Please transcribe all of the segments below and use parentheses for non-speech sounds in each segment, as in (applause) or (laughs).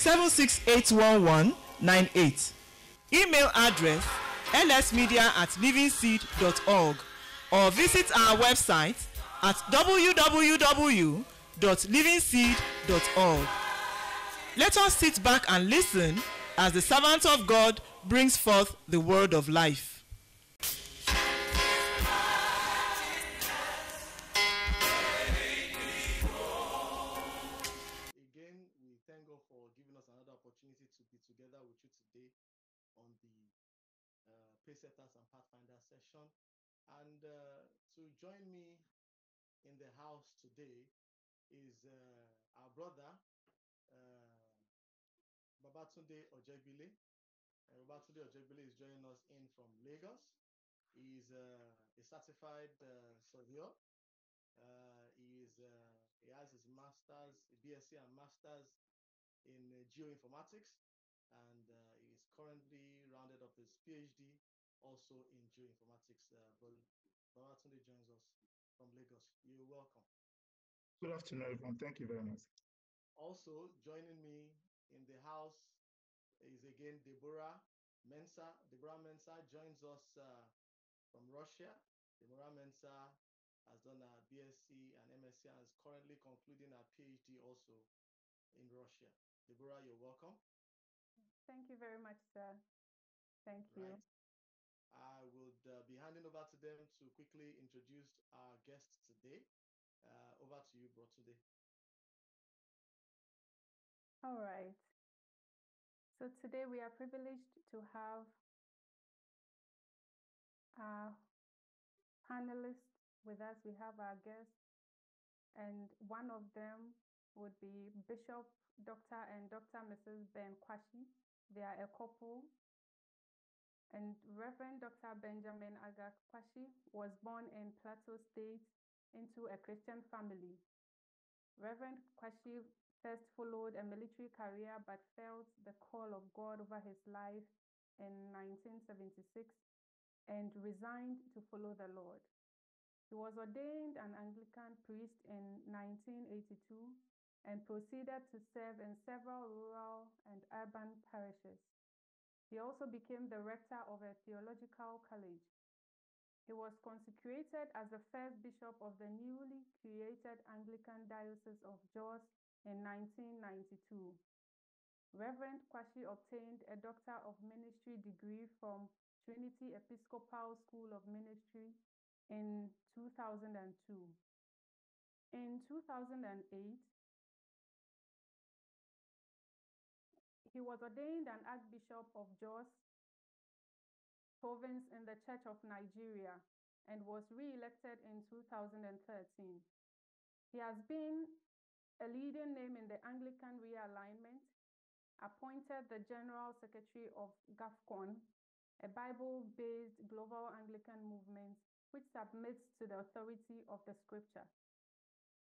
7681198. Email address lsmedia at livingseed.org or visit our website at www.livingseed.org. Let us sit back and listen as the servant of God brings forth the word of life. Brother, uh, Babatunde Ojebile. Uh, Babatunde Ojebile is joining us in from Lagos. He is uh, a certified uh, surveyor. Uh, he is uh, he has his masters, BSc and masters in uh, geoinformatics, and uh, he is currently rounded up his PhD also in geoinformatics. Uh, Babatunde joins us from Lagos. You're welcome. Good afternoon, everyone. Thank you very much. Also joining me in the house is again Deborah Mensa. Deborah Mensa joins us uh, from Russia. Deborah Mensa has done her BSc and MSc and is currently concluding her PhD also in Russia. Deborah, you're welcome. Thank you very much, sir. Thank you. Right. I would uh, be handing over to them to quickly introduce our guest today. Uh, over to you, Bro, today. All right. So today we are privileged to have our panelists with us. We have our guests, and one of them would be Bishop Dr. and Dr. Mrs. Ben Kwashi. They are a couple. And Reverend Dr. Benjamin Agak Kwashi was born in Plateau State into a Christian family. Reverend Kwashi first followed a military career but felt the call of God over his life in 1976 and resigned to follow the Lord. He was ordained an Anglican priest in 1982 and proceeded to serve in several rural and urban parishes. He also became the rector of a theological college. He was consecrated as the first bishop of the newly created Anglican Diocese of Jos in 1992. Reverend Kwashi obtained a Doctor of Ministry degree from Trinity Episcopal School of Ministry in 2002. In 2008, he was ordained an Archbishop of Jos province in the Church of Nigeria and was re-elected in 2013. He has been a leading name in the Anglican realignment, appointed the General Secretary of GAFCON, a Bible-based global Anglican movement which submits to the authority of the scripture.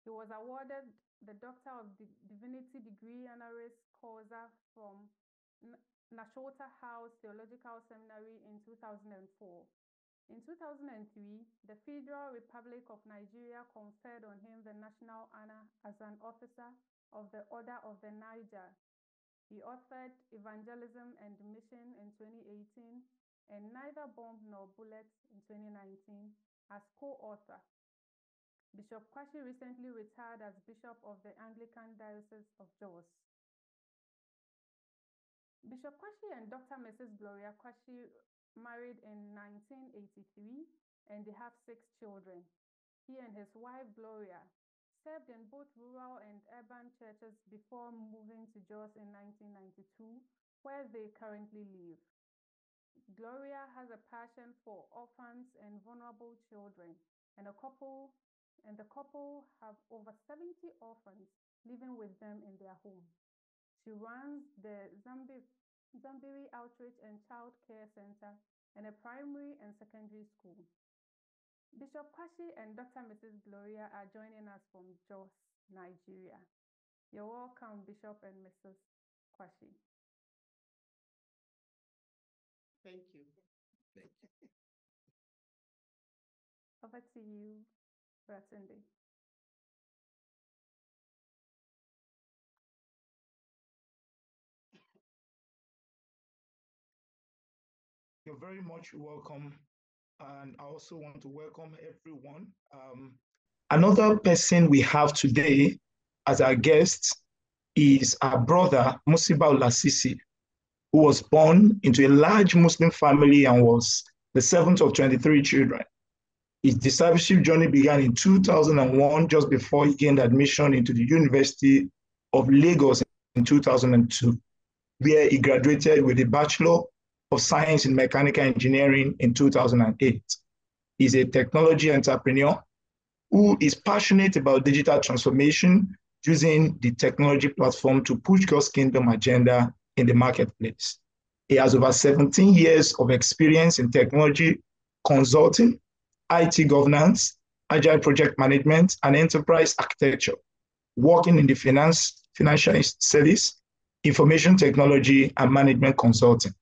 He was awarded the Doctor of Divinity degree honoris causa from Nashotah House Theological Seminary in 2004. In 2003, the Federal Republic of Nigeria conferred on him the national honor as an officer of the Order of the Niger. He authored Evangelism and Mission in 2018 and Neither Bomb Nor Bullet in 2019 as co-author. Bishop Kwashi recently retired as Bishop of the Anglican Diocese of Jos. Bishop Kwashi and Dr. Mrs. Gloria Kwashi married in 1983 and they have six children. He and his wife Gloria served in both rural and urban churches before moving to Jos in 1992, where they currently live. Gloria has a passion for orphans and vulnerable children, and a couple and the couple have over 70 orphans living with them in their home. She runs the Zambi Zambiri Outreach and Child Care Center and a primary and secondary school. Bishop Kwashi and Dr. Mrs. Gloria are joining us from Jos, Nigeria. You're welcome, Bishop and Mrs. Kwashi. Thank you. Thank you. Over to you, Ratunde. You're very much welcome. And I also want to welcome everyone. Um, another person we have today as our guest is our brother, Musiba Lasisi, who was born into a large Muslim family and was the seventh of 23 children. His discipleship journey began in 2001, just before he gained admission into the University of Lagos in 2002, where he graduated with a Bachelor of Science in Mechanical Engineering in 2008. He's a technology entrepreneur who is passionate about digital transformation using the technology platform to push God's kingdom agenda in the marketplace. He has over 17 years of experience in technology consulting, IT governance, agile project management, and enterprise architecture, working in the finance, financial service, information technology, and management consulting.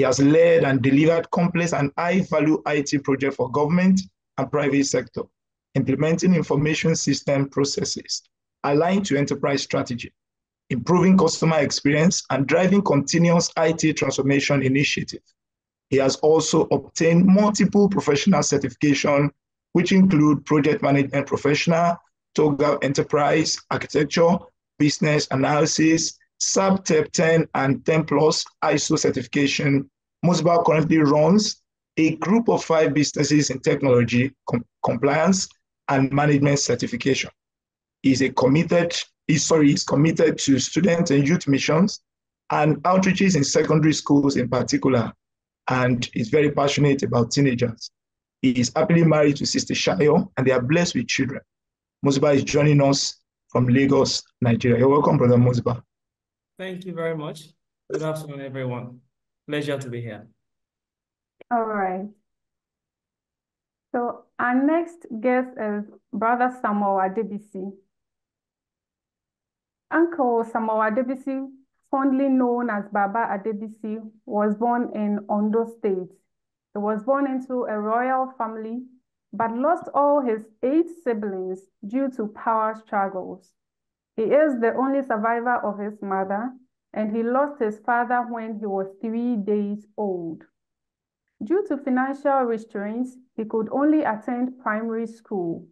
He has led and delivered complex and high-value IT projects for government and private sector, implementing information system processes aligned to enterprise strategy, improving customer experience, and driving continuous IT transformation initiative. He has also obtained multiple professional certification, which include project management professional, TOGAF enterprise, architecture, business analysis, SAP TEP 10 and 10 plus ISO certification. Musiba currently runs a group of five businesses in technology, com compliance, and management certification. He's a committed, he's, sorry, he's committed to student and youth missions and outreaches in secondary schools in particular, and is very passionate about teenagers. He is happily married to Sister Shayo, and they are blessed with children. Musiba is joining us from Lagos, Nigeria. You're welcome, Brother Musiba. Thank you very much. Good afternoon, everyone. Pleasure to be here. All right. So our next guest is Brother Samuel Adebisi. Uncle Samuel Adebisi, fondly known as Baba Adebisi, was born in Ondo State. He was born into a royal family, but lost all his eight siblings due to power struggles. He is the only survivor of his mother, and he lost his father when he was three days old. Due to financial restraints, he could only attend primary school.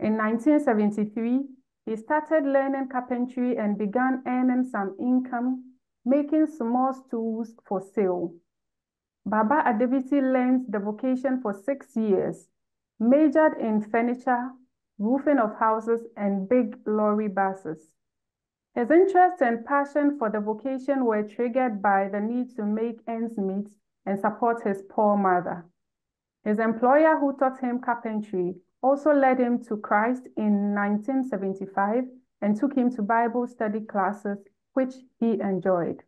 In 1973, he started learning carpentry and began earning some income, making small tools for sale. Baba Adebisi learned the vocation for six years, majored in furniture, roofing of houses, and big lorry buses. His interest and passion for the vocation were triggered by the need to make ends meet and support his poor mother. His employer who taught him carpentry also led him to Christ in 1975 and took him to Bible study classes, which he enjoyed.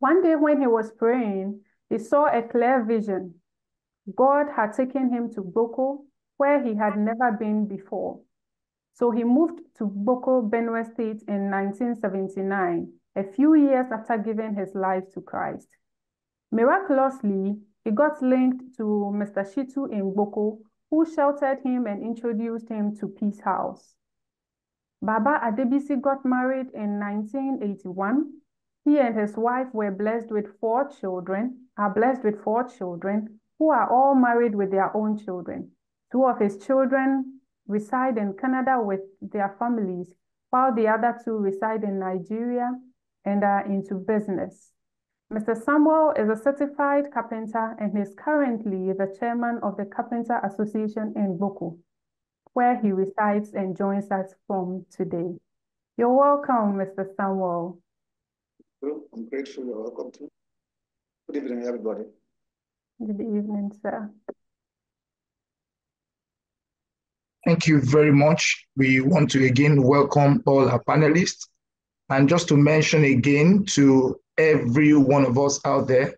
One day when he was praying, he saw a clear vision. God had taken him to Gboko, where he had never been before. So he moved to Gboko, Benue State in 1979, a few years after giving his life to Christ. Miraculously, he got linked to Mr. Shitu in Gboko, who sheltered him and introduced him to Peace House. Baba Adebisi got married in 1981. He and his wife were blessed with four children, are blessed with four children, who are all married with their own children. Two of his children reside in Canada with their families, while the other two reside in Nigeria and are into business. Mr. Samuel is a certified carpenter and is currently the chairman of the Carpenter Association in Gboko, where he resides and joins us from today. You're welcome, Mr. Samuel. I'm grateful you're welcome too. Good evening, everybody. Good evening, sir. Thank you very much. We want to again welcome all our panelists And just to mention again to every one of us out there,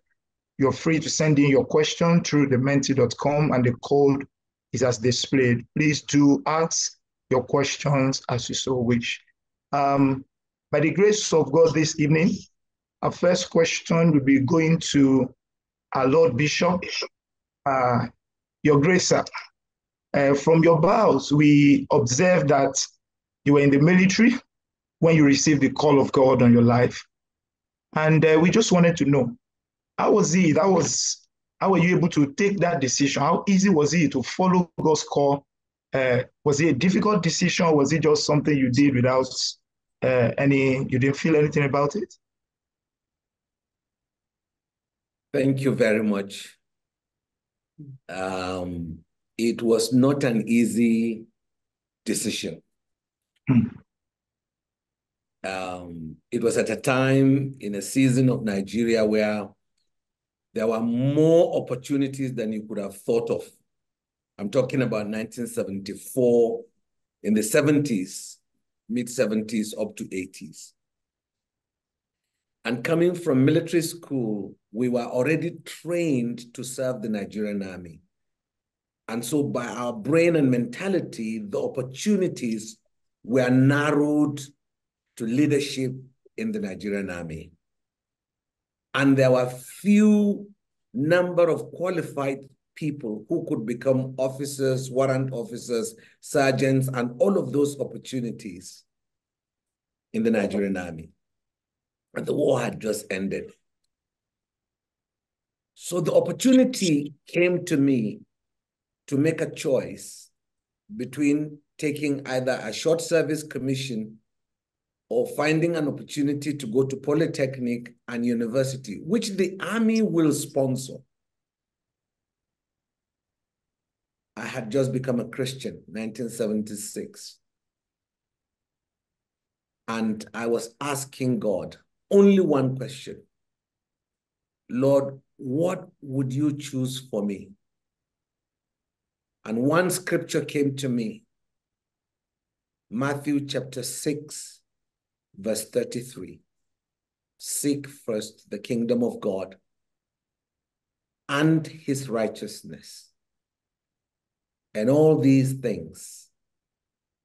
you're free to send in your question through the menti.com and the code is as displayed. Please do ask your questions as you so wish. Um, by the grace of God this evening, our first question will be going to our Lord Bishop. Uh, your Grace, sir, uh, from your vows, we observed that you were in the military when you received the call of God on your life. And uh, we just wanted to know, how was it? That was how were you able to take that decision? How easy was it to follow God's call? Uh, was it a difficult decision or was it just something you did without uh, any, you didn't feel anything about it? Thank you very much. Um, it was not an easy decision. Hmm. Um, it was at a time in a season of Nigeria where there were more opportunities than you could have thought of. I'm talking about 1974, in the 70s, mid 70s up to 80s. And coming from military school, we were already trained to serve the Nigerian army. And so by our brain and mentality, the opportunities were narrowed to leadership in the Nigerian army. And there were few number of qualified people who could become officers, warrant officers, sergeants, and all of those opportunities in the Nigerian army. And the war had just ended. So the opportunity came to me to make a choice between taking either a short service commission or finding an opportunity to go to polytechnic and university, which the army will sponsor. I had just become a Christian, 1976. And I was asking God only one question. Lord, what would you choose for me? And one scripture came to me Matthew chapter 6, verse 33. Seek first the kingdom of God and his righteousness, and all these things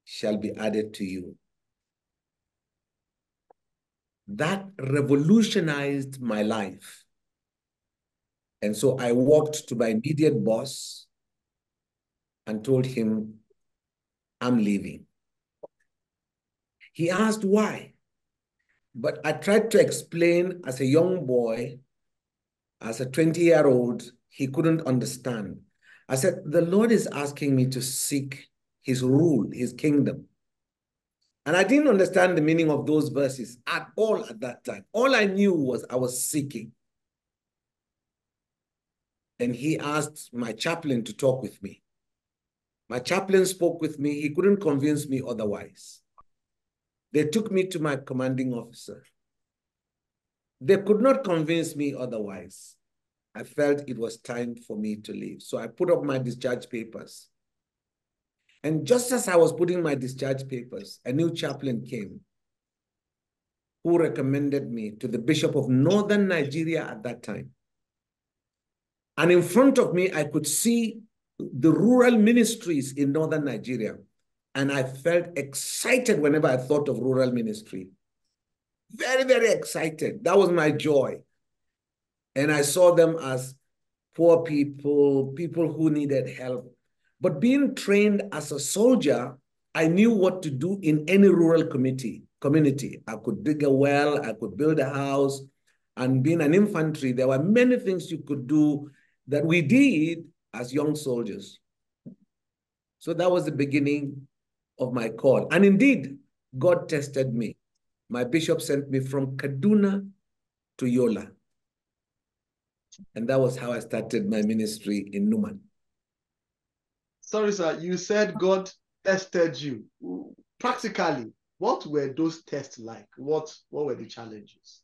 shall be added to you. That revolutionized my life. And so I walked to my immediate boss and told him, I'm leaving. He asked why. But I tried to explain as a young boy, as a 20 year old, he couldn't understand. I said, The Lord is asking me to seek his rule, his kingdom. And I didn't understand the meaning of those verses at all at that time. All I knew was I was seeking. And he asked my chaplain to talk with me. My chaplain spoke with me. He couldn't convince me otherwise. They took me to my commanding officer. They could not convince me otherwise. I felt it was time for me to leave. So I put up my discharge papers. And just as I was putting my discharge papers, a new chaplain came who recommended me to the Bishop of Northern Nigeria at that time. And in front of me, I could see the rural ministries in Northern Nigeria. And I felt excited whenever I thought of rural ministry. Very, very excited. That was my joy. And I saw them as poor people, people who needed help. But being trained as a soldier, I knew what to do in any rural committee, community. I could dig a well, I could build a house. And being an infantry, there were many things you could do that we did as young soldiers. So that was the beginning of my call. And indeed, God tested me. My bishop sent me from Kaduna to Yola. And that was how I started my ministry in Numan. Sorry, sir. You said God tested you. Practically, what were those tests like? What what were the challenges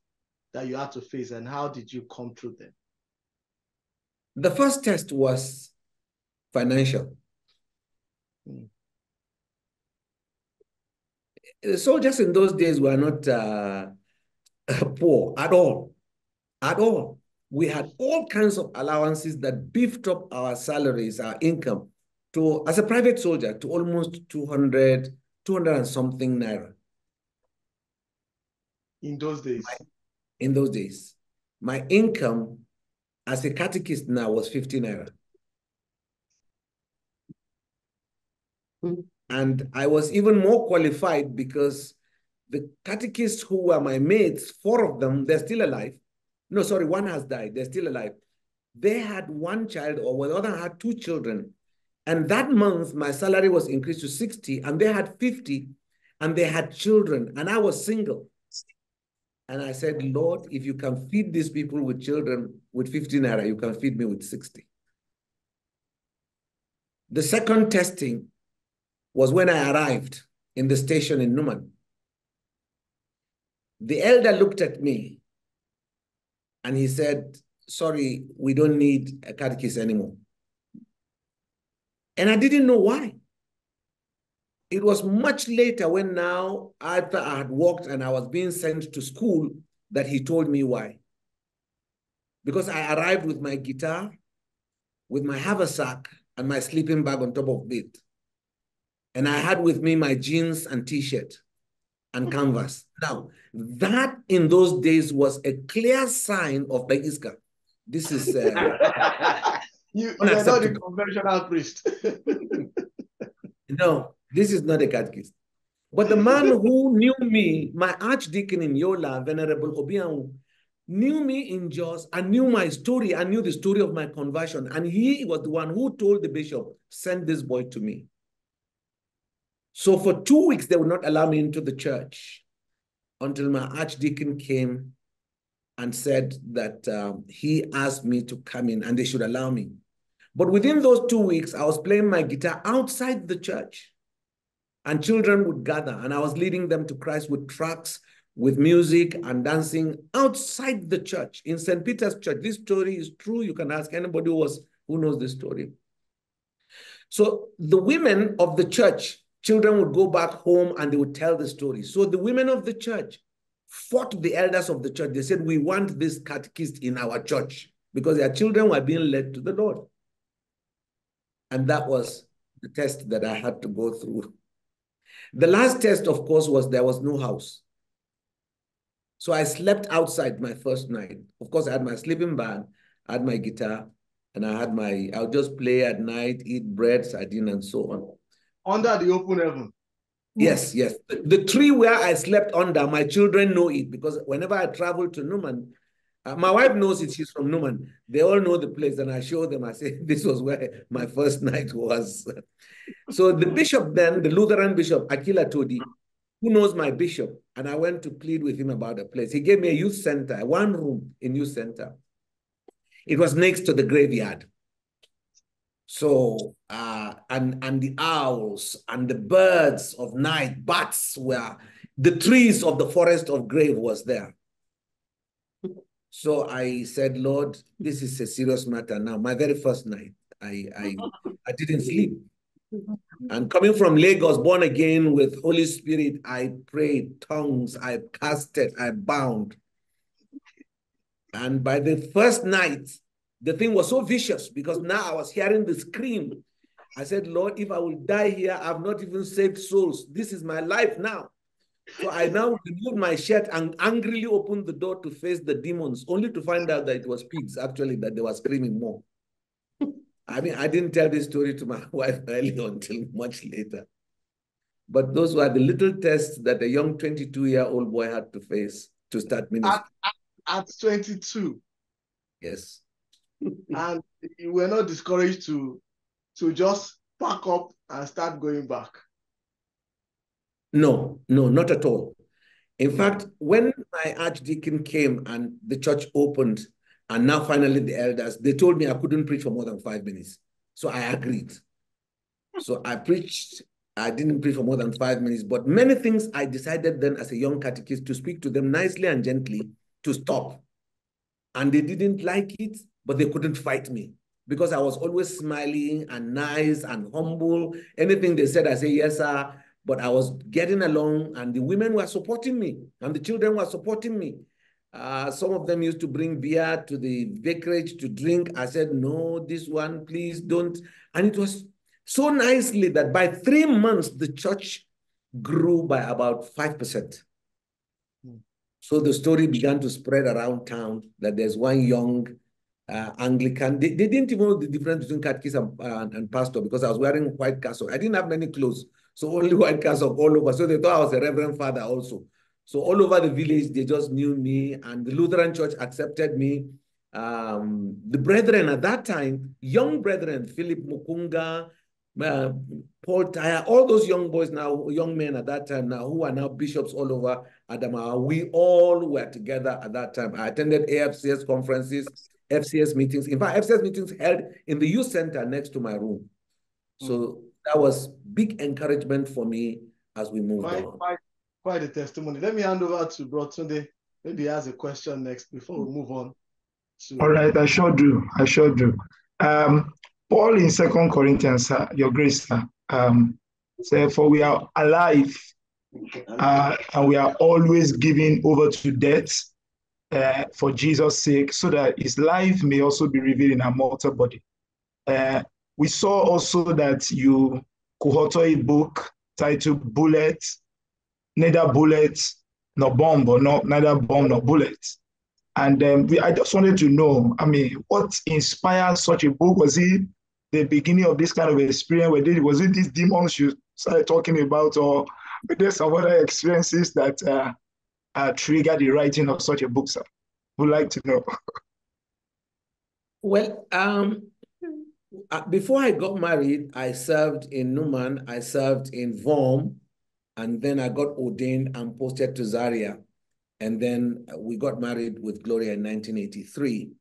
that you had to face and how did you come through them? The first test was financial. Hmm. soldiers in those days were not uh, (laughs) poor at all, at all. We had all kinds of allowances that beefed up our salaries, our income, to as a private soldier to almost 200, 200 and something naira. In those days. In those days. My income as a catechist now was 50 naira. Hmm. And I was even more qualified because the catechists who were my mates, four of them, they're still alive. No, sorry, one has died. They're still alive. They had one child, or the other had two children. And that month, my salary was increased to 60, and they had 50, and they had children, and I was single. And I said, Lord, if you can feed these people with children with 50 naira, you can feed me with 60. The second testing was when I arrived in the station in Numan. The elder looked at me and he said, sorry, we don't need a catechist anymore. And I didn't know why. It was much later when now after I had walked and I was being sent to school that he told me why. Because I arrived with my guitar, with my haversack and my sleeping bag on top of it. And I had with me my jeans and t-shirt and canvas. Now, that in those days was a clear sign of the Iska. This is uh, (laughs) you, you're not a conventional priest. (laughs) no, this is not a catechist. But the man who (laughs) knew me, my archdeacon in Yola, Venerable Obiang, knew me in Jos and knew my story and knew the story of my conversion. And he was the one who told the bishop, send this boy to me. So for two weeks, they would not allow me into the church until my archdeacon came and said that um, he asked me to come in and they should allow me. But within those two weeks, I was playing my guitar outside the church and children would gather and I was leading them to Christ with tracks, with music and dancing outside the church in St. Peter's Church. This story is true. You can ask anybody who was who knows the story. So the women of the church children would go back home and they would tell the story. So the women of the church fought the elders of the church. They said, we want this catechist in our church because their children were being led to the Lord. And that was the test that I had to go through. The last test, of course, was there was no house. So I slept outside my first night. Of course, I had my sleeping bag, I had my guitar, and I had my, I would just play at night, eat bread, sardine, and so on under the open heaven. Yes, yes. The, the, tree where I slept under, my children know it because whenever I travel to Numan, uh, my wife knows it. She's from Numan. They all know the place, and I show them. I say, (laughs) "This was where my first night was." so the bishop then, the Lutheran bishop Akila Todi, who knows my bishop, and I went to plead with him about a place. He gave me a youth center, one room in youth center. It was next to the graveyard. So, uh, and, and the owls and the birds of night, bats were, the trees of the forest of grave was there. So I said, Lord, this is a serious matter now. My very first night, I, I, I didn't sleep. And coming from Lagos, born again with Holy Spirit, I prayed tongues, I casted, I bound. And by the first night, the thing was so vicious because now I was hearing the scream. I said, Lord, if I will die here, I've not even saved souls. This is my life now. So I now removed my shirt and angrily opened the door to face the demons, only to find out that it was pigs, actually, that they were screaming more. I mean, I didn't tell this story to my (laughs) wife early until much later. But those were the little tests that a young 22 year old boy had to face to start ministry. At, at, at 22. Yes (laughs) and you were not discouraged to to just pack up and start going back. No, no, not at all. In fact, when my archdeacon came and the church opened, and now finally the elders, they told me I couldn't preach for more than five minutes. So I agreed. So I preached. I didn't preach for more than five minutes, but many things I decided then as a young catechist to speak to them nicely and gently to stop. And they didn't like it but they couldn't fight me because I was always smiling and nice and humble. Anything they said, I say, yes, sir. But I was getting along, and the women were supporting me, and the children were supporting me. Uh, some of them used to bring beer to the vicarage to drink. I said, no, this one, please don't. And it was so nicely that by three months, the church grew by about 5%. Hmm. So the story began to spread around town that there's one young uh, Anglican. They, they didn't even know the difference between catechism and, uh, and pastor because I was wearing white cassock. I didn't have many clothes, so only (laughs) white cassock all over. So they thought I was a reverend father also. So all over the village, they just knew me, and the Lutheran church accepted me. Um, the brethren at that time, young brethren, Philip Mukunga, uh, Paul Taya, all those young boys now, young men at that time now, who are now bishops all over Adamawa, we all were together at that time. I attended AFCS conferences, FCS meetings. In fact, FCS meetings held in the youth center next to my room. So mm. That was big encouragement for me as we moved quite, on. Quite, quite a testimony. Let me hand over to Brotunde. Maybe he has a question next before we move on. To... All right, I sure do. I sure do. Um, Paul in Second Corinthians, uh, your grace, uh, um, said, "For we are alive, uh, and we are always given over to death uh, for Jesus' sake, so that His life may also be revealed in our mortal body." Uh, we saw also that you co-authored a book titled "Bullet, Neither Bullet Nor Bomb, or not neither bomb nor bullet." And um, we, I just wanted to know, I mean, what inspired such a book? Was it the beginning of this kind of experience? Where did, was it these demons you started talking about, or were there some other experiences that uh, uh, triggered the writing of such a book, sir? Would like to know. well, um, before I got married, I served in Numan, I served in Vom, and then I got ordained and posted to Zaria. And then we got married with Gloria in 1983.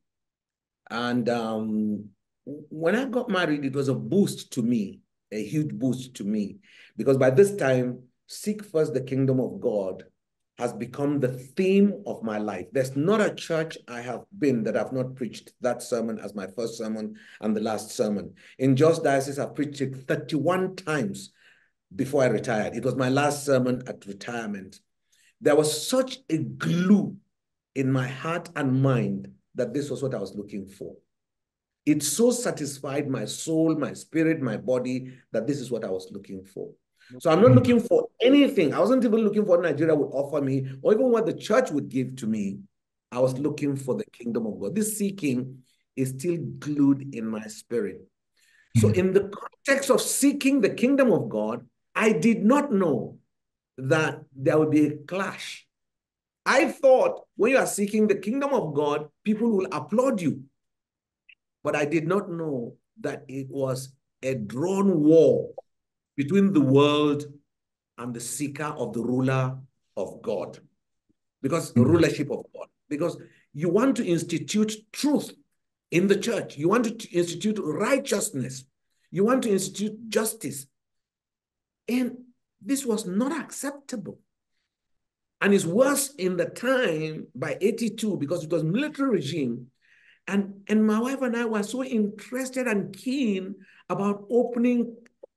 And um, when I got married, it was a boost to me, a huge boost to me, because by this time, seek first the kingdom of God has become the theme of my life. There's not a church I have been that I've not preached that sermon as my first sermon and the last sermon. In Jos Diocese, I've preached it 31 times before I retired. It was my last sermon at retirement. There was such a glue in my heart and mind that this was what I was looking for. It so satisfied my soul, my spirit, my body that this is what I was looking for. So I'm not mm-hmm. looking for anything. I wasn't even looking for what Nigeria would offer me or even what the church would give to me. I was looking for the kingdom of God. This seeking is still glued in my spirit. So, mm-hmm. in the context of seeking the kingdom of God, I did not know that there would be a clash. I thought when you are seeking the kingdom of God, people will applaud you. But I did not know that it was a drawn war between the world and the seeker of the ruler of God. Because the hmm. rulership of God. Because you want to institute truth in the church. You want to institute righteousness. You want to institute justice. And this was not acceptable. And it's worse in the time by 82 because it was military regime and, and my wife and I were so interested and keen about opening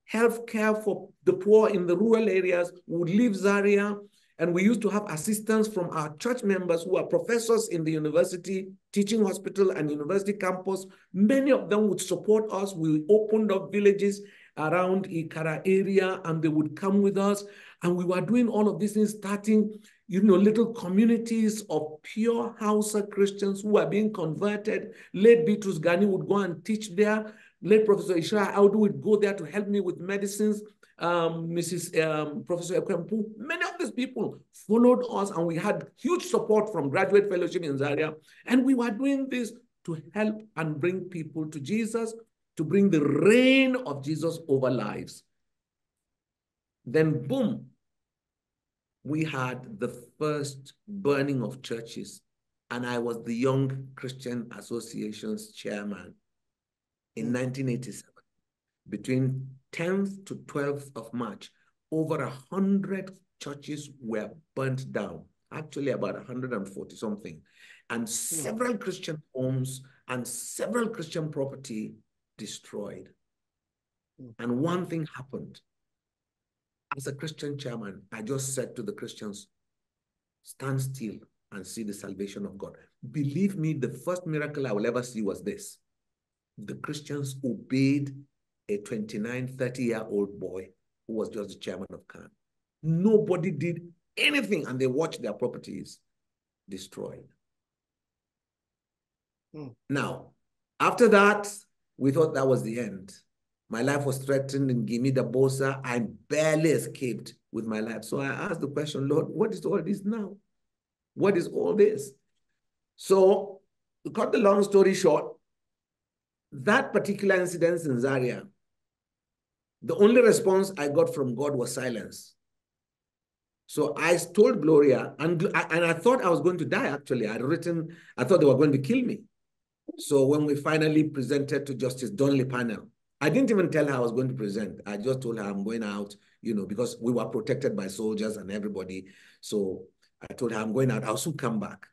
health care for the poor in the rural areas. Would leave Zaria and we used to have assistance from our church members who are professors in the university, teaching hospital and university campus. Many of them would support us. We opened up villages around Ikara area and they would come with us. And we were doing all of these things starting you know, little communities of pure Hausa Christians who are being converted. Late Bitrus Gani would go and teach there. Late Professor Ishaya Audu would go there to help me with medicines. Um, Mrs. Um, Professor Ekwempu, many of these people followed us and we had huge support from Graduate Fellowship in Zaria. And we were doing this to help and bring people to Jesus, to bring the reign of Jesus over lives. Then boom, we had the first burning of churches, and I was the Young Christian Association's chairman in 1987. Hmm. Between 10th to 12th of March, over a hundred churches were burnt down, actually about 140 something, and hmm. several Christian homes and several Christian property destroyed. Hmm. And one thing happened as a Christian chairman, I just said to the Christians, stand still and see the salvation of God. Believe me, the first miracle I will ever see was this. The Christians obeyed a 29, 30 year old boy who was just the chairman of CAN. Nobody did anything and they watched their properties destroyed. Hmm. Now, after that, we thought that was the end. My life was threatened in Gimida Bosa. I barely escaped with my life. So I asked the question, Lord, what is all this now? What is all this? So, to cut the long story short, that particular incident in Zaria, the only response I got from God was silence. So I told Gloria, and, and I thought I was going to die actually. I'd written, I thought they were going to kill me. So when we finally presented to Justice Donli panel, I didn't even tell her I was going to present. I just told her I'm going out, you know, because we were protected by soldiers and everybody. So I told her I'm going out. I'll soon come back.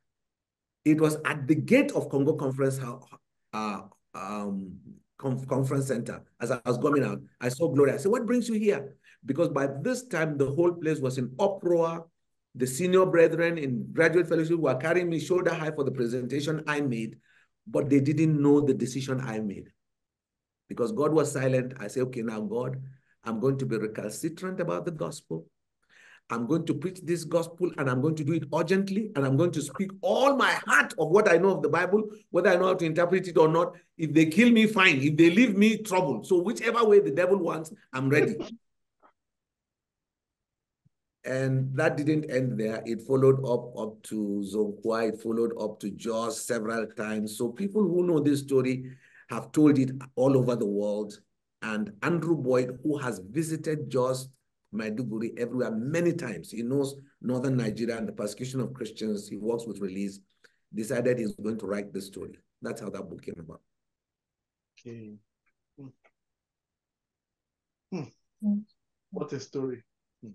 It was at the gate of Congo Conference uh, um, Conference Center. As I was coming out, I saw Gloria. I said, what brings you here? Because by this time, the whole place was in uproar. The senior brethren in graduate fellowship were carrying me shoulder high for the presentation I made, but they didn't know the decision I made. Because God was silent, I said, okay, now God, I'm going to be recalcitrant about the gospel. I'm going to preach this gospel and I'm going to do it urgently and I'm going to speak all my heart of what I know of the Bible, whether I know how to interpret it or not. If they kill me, fine. If they leave me, trouble. So whichever way the devil wants, I'm ready. and that didn't end there. It followed up up to Zonkwa. It followed up to Jos several times. So people who know this story have told it all over the world. And Andrew Boyd, who has visited Jos Maiduguri everywhere many times. He knows northern Nigeria and the persecution of Christians. He works with release. Decided he's going to write the story. That's how that book came about. Okay. Hmm. Hmm. What a story. Hmm.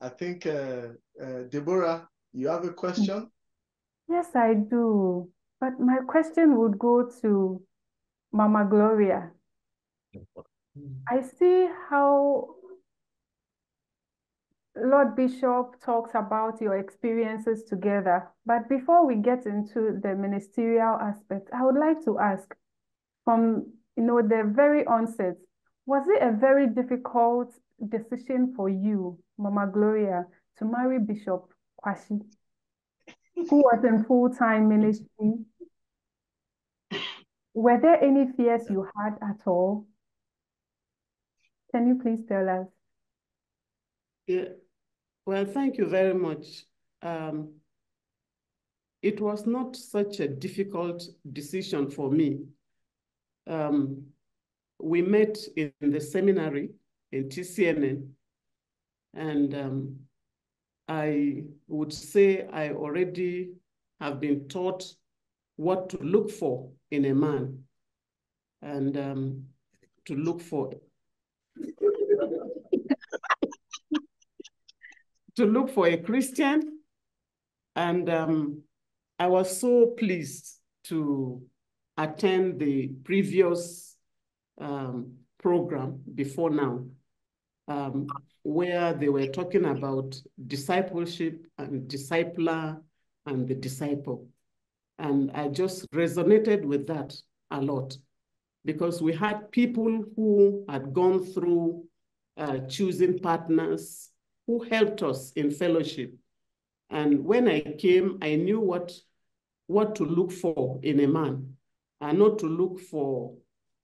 I think, uh, uh, Deborah, you have a question? Yes, I do. But my question would go to Mama Gloria. I see how Lord Bishop talks about your experiences together. But before we get into the ministerial aspect, I would like to ask from you know the very onset, was it a very difficult decision for you, Mama Gloria, to marry Bishop Kwashi, who was in full-time ministry? Were there any fears you had at all? Can you please tell us? Yeah, well, thank you very much. Um, it was not such a difficult decision for me. Um, we met in the seminary in TCNN, and um, I would say I already have been taught what to look for in a man and um, to look for to look for a Christian. And um, I was so pleased to attend the previous um, program before now, um, where they were talking about discipleship and discipler and the disciple. And I just resonated with that a lot because we had people who had gone through uh, choosing partners who helped us in fellowship. And when I came, I knew what, what to look for in a man, and not to look for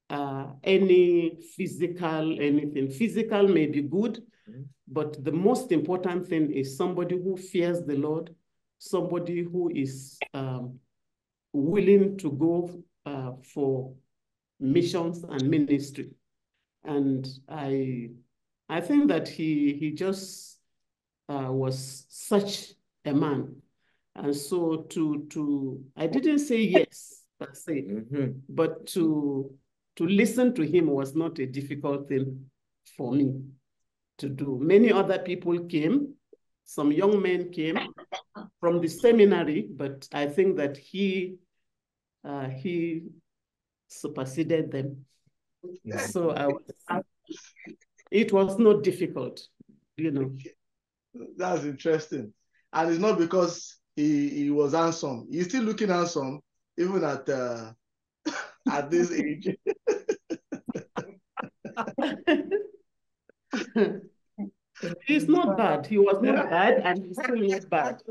uh, any physical anything. Physical may be good, mm -hmm. but the most important thing is somebody who fears the Lord, somebody who is um, willing to go uh, for missions and ministry. And I, I think that he, he just uh, was such a man. And so to, to I didn't say yes per se, mm -hmm. but to, to listen to him was not a difficult thing for me to do. Many other people came, some young men came from the seminary, but I think that he, uh, he superseded them. So I, I, it was not difficult you know. That's interesting. And it's not because he, he was handsome. He's still looking handsome, even at uh, (laughs) at this age. (laughs) he's not bad. He was not bad, and he's still not bad.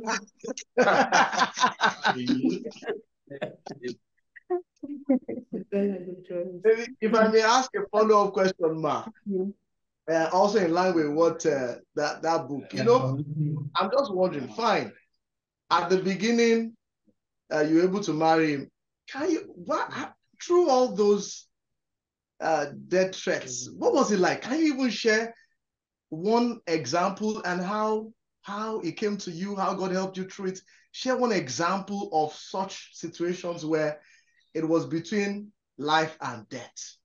(laughs) if I may ask a follow-up question, Ma, uh, also in line with what uh, that that book, you know, I'm just wondering. Fine, at the beginning, uh, you were able to marry him. Can you what through all those uh, death threats? What was it like? Can you even share one example and how how it came to you? How God helped you through it? Share one example of such situations where it was between life and death.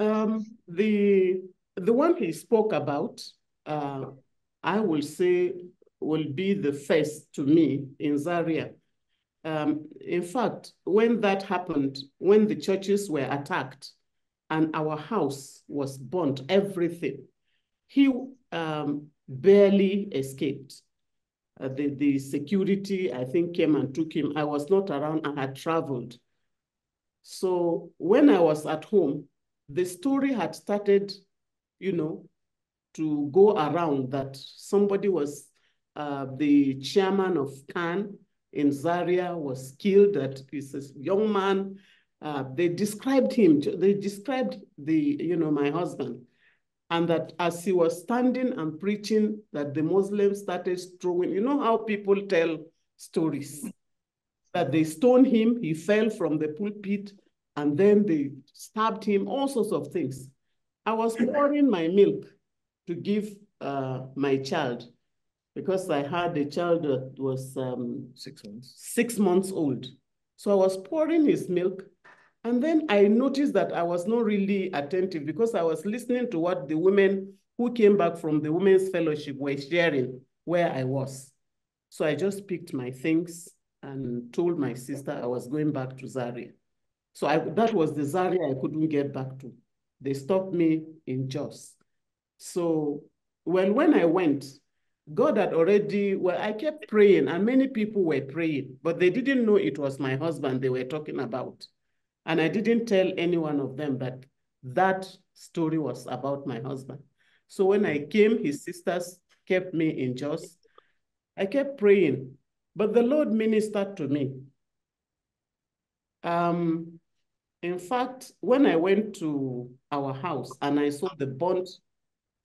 Um, the the one he spoke about, uh, I will say, will be the first to me in Zaria. Um, in fact, when that happened, when the churches were attacked and our house was burnt, everything, he um, barely escaped. Uh, the, the security, I think, came and took him. I was not around, I had traveled. So when I was at home, the story had started, you know, to go around that somebody was, uh, the chairman of CAN in Zaria was killed, that is a young man. Uh, they described him, they described the, you know, my husband and that as he was standing and preaching that the muslims started throwing you know how people tell stories that they stoned him he fell from the pulpit and then they stabbed him all sorts of things i was pouring my milk to give uh, my child because i had a child that was um, six months six months old so i was pouring his milk and then I noticed that I was not really attentive because I was listening to what the women who came back from the women's fellowship were sharing where I was. So I just picked my things and told my sister I was going back to Zaria. So I, that was the Zaria I couldn't get back to. They stopped me in Jos. So, well, when I went, God had already, well, I kept praying and many people were praying, but they didn't know it was my husband they were talking about. And I didn't tell any one of them that that story was about my husband. So when I came, his sisters kept me in Jos. I kept praying, but the Lord ministered to me. Um, in fact, when I went to our house and I saw the burnt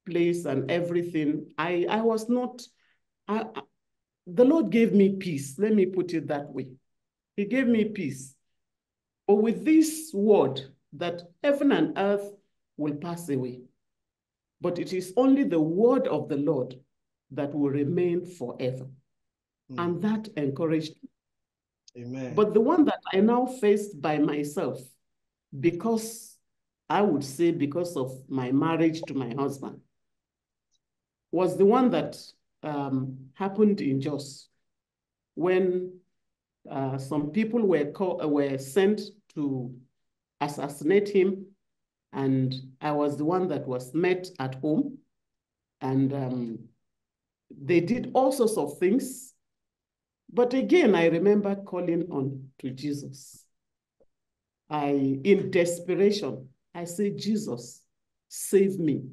place and everything, I, I was not, I, the Lord gave me peace. Let me put it that way. He gave me peace. But with this word that heaven and earth will pass away, but it is only the word of the Lord that will remain forever. Mm. And that encouraged me. Amen. But the one that I now faced by myself, because I would say because of my marriage to my husband, was the one that um, happened in Jos when uh, some people were, call, were sent to assassinate him. And I was the one that was met at home. And um, they did all sorts of things. But again, I remember calling on to Jesus. I, in desperation, I say, Jesus, save me.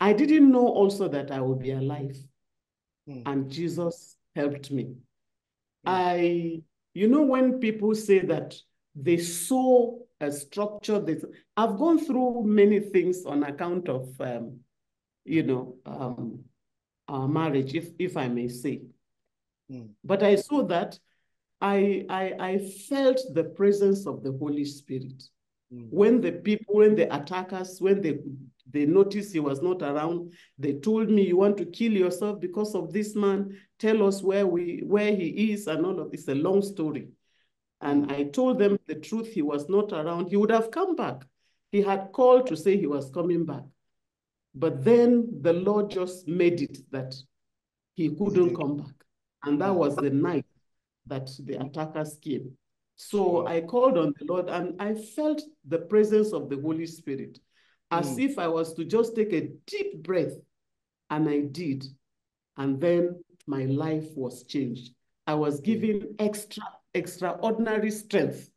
I didn't know also that I would be alive. Mm. And Jesus helped me. Mm. I, you know, when people say that they saw a structure. They, I've gone through many things on account of, um, you know, um, our marriage, if, if I may say. Mm. But I saw that I, I, I felt the presence of the Holy Spirit. Mm. When the people, when the attackers, when they, they noticed he was not around, they told me, you want to kill yourself because of this man, tell us where, we, where he is and all of this. a long story and I told them the truth, he was not around, he would have come back. He had called to say he was coming back. But then the Lord just made it that he couldn't come back. And that was the night that the attackers came. So I called on the Lord and I felt the presence of the Holy Spirit. as Mm. if I was to just take a deep breath, and I did. And then my life was changed. I was given extra, extraordinary strength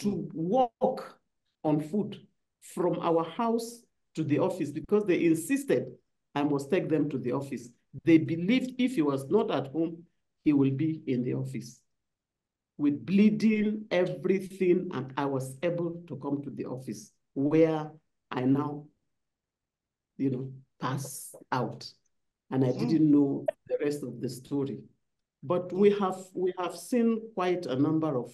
to walk on foot from our house to the office because they insisted I must take them to the office. They believed if he was not at home, he will be in the office. With bleeding, everything, and I was able to come to the office where I now, you know, pass out. And I didn't know the rest of the story. But we have we have seen quite a number of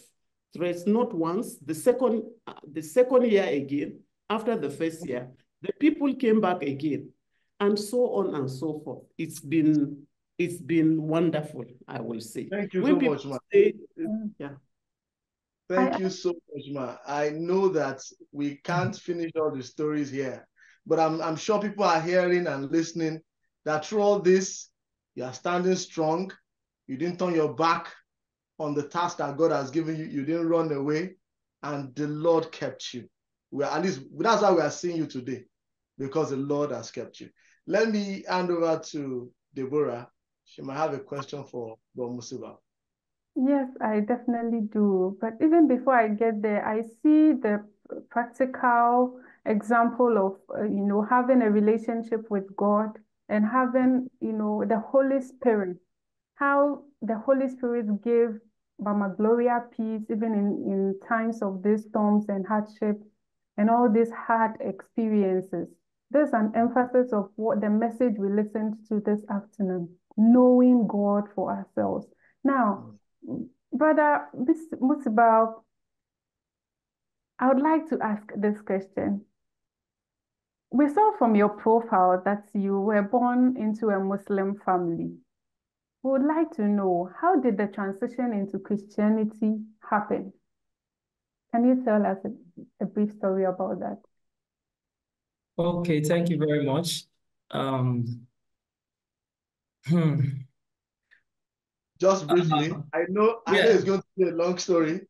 threats, not once. The second, uh, the second year again, after the first year, the people came back again, and so on and so forth. It's been it's been wonderful, I will say. Thank you When so much, ma. say, yeah. Thank I- you so much, ma. I know that we can't finish all the stories here, but I'm I'm sure people are hearing and listening that through all this, you are standing strong. You didn't turn your back on the task that God has given you. You didn't run away, and the Lord kept you. Well, at least that's why we are seeing you today, because the Lord has kept you. Let me hand over to Deborah. She might have a question for Musiba. Yes, I definitely do. But even before I get there, I see the practical example of, uh, you know, having a relationship with God and having, you know, the Holy Spirit, how the Holy Spirit gave Mama Gloria peace even in, in times of these storms and hardship and all these hard experiences. There's an emphasis of what the message we listened to this afternoon, knowing God for ourselves. Now, Brother Musibal, I would like to ask this question. We saw from your profile that you were born into a Muslim family. We would like to know how did the transition into Christianity happen? Can you tell us a, a brief story about that? Okay, thank you very much. Um, hmm. Just briefly, Uh, I know I know it's going to be a long story.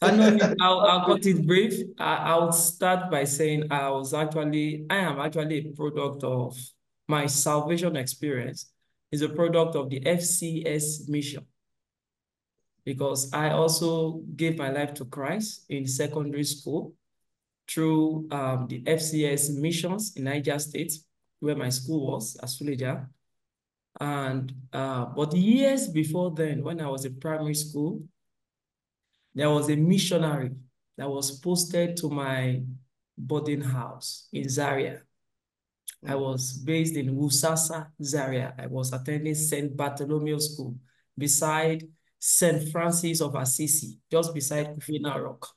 I know (laughs) I'll, I'll cut it brief. I, I'll start by saying I was actually, I am actually a product of my salvation experience is a product of the FCS mission because I also gave my life to Christ in secondary school through um, the FCS missions in Niger State, where my school was, Asuleja. And uh, but years before then, when I was in primary school, there was a missionary that was posted to my boarding house in Zaria. I was based in Wusasa, Zaria. I was attending St. Bartholomew School beside St. Francis of Assisi, just beside Kufena Rock.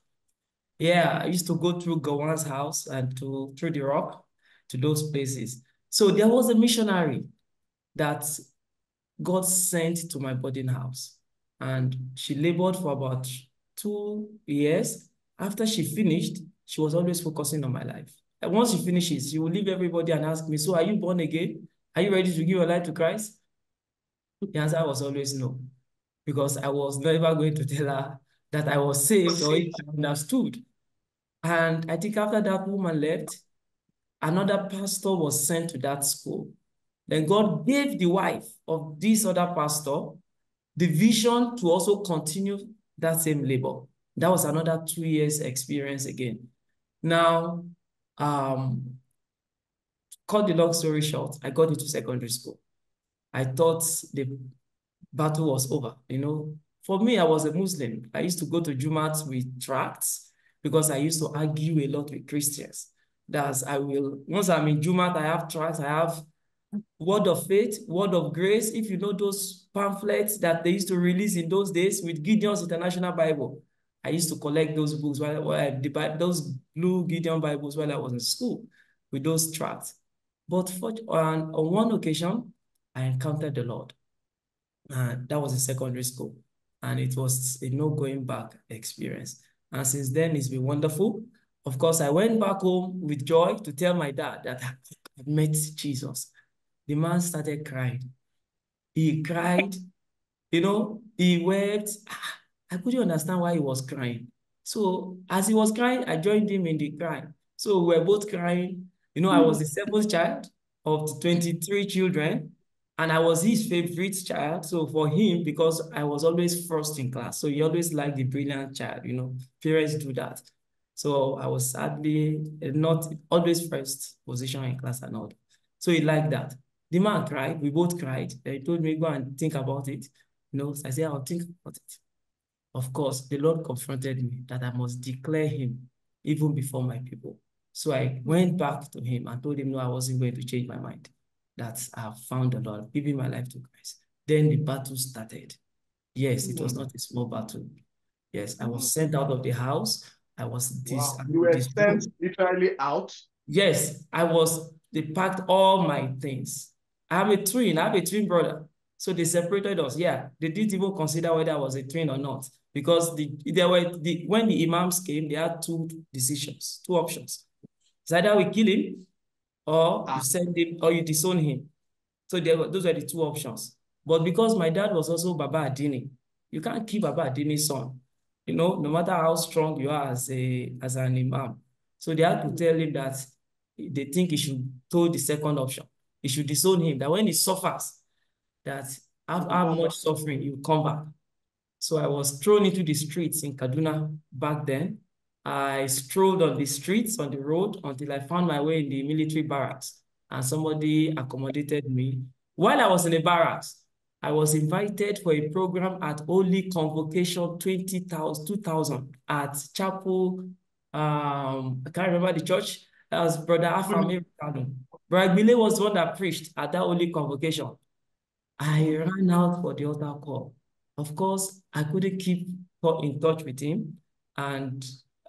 Yeah, I used to go through Gawan's house and to through the rock to those places. So there was a missionary that God sent to my boarding house. And she labored for about two years. After she finished, she was always focusing on my life. And once she finishes, she will leave everybody and ask me, So are you born again? Are you ready to give your life to Christ? The answer was always no, because I was never going to tell her that I was saved or I understood. And I think after that woman left, another pastor was sent to that school. Then God gave the wife of this other pastor the vision to also continue that same labor. That was another two years experience again. Now, um, cut the long story short, I got into secondary school. I thought the battle was over, you know. For me, I was a Muslim. I used to go to Jumat with tracts because I used to argue a lot with Christians. That's I will, once I'm in Jumat, I have tracts, I have word of faith, word of grace. If you know those pamphlets that they used to release in those days with Gideon's International Bible, I used to collect those books while, while I those blue Gideon Bibles while I was in school with those tracts. But for, on, on one occasion, I encountered the Lord. And that was in secondary school. And it was a no going back experience. And since then, it's been wonderful. Of course, I went back home with joy to tell my dad that I met Jesus. The man started crying. He cried, you know, he wept. Ah, I couldn't understand why he was crying. So as he was crying, I joined him in the cry. So we were both crying. You know, I was the seventh child of the 23 children, and I was his favorite child. So for him, because I was always first in class, so he always liked the brilliant child, you know, parents do that. So I was sadly not always first position in class and all. So he liked that. The man cried, we both cried. He told me, go and think about it. You know, so I said, I'll think about it. Of course, the Lord confronted me that I must declare him even before my people. So I went back to him and told him, no, I wasn't going to change my mind. That I have found the Lord, giving my life to Christ. Then the battle started. Yes, it was not a small battle. Yes, I was sent out of the house. I was this. Wow. You were sent literally out. Yes, I was. They packed all my things. I have a twin. I have a twin brother. So they separated us. Yeah, they didn't even consider whether I was a twin or not because the there were the when the imams came, they had two decisions, two options. It's either we kill him or ah. you send him or you disown him. So there were, those were the two options. But because my dad was also Baba Adinni, you can't keep Baba Adinni's son. You know, no matter how strong you are as a as an imam. So they had to tell him that they think he should told the second option. He should disown him. That when he suffers, that how much suffering, you come back. So I was thrown into the streets in Kaduna back then. I strolled on the streets, on the road, until I found my way in the military barracks. And somebody accommodated me. While I was in the barracks, I was invited for a program at Holy Convocation 20,000, 2000 at Chapel, um, I can't remember the church. That was Brother Afami Ricardo. Brother Gbile was one that preached at that Holy Convocation. I ran out for the altar call. Of course, I couldn't keep in touch with him. And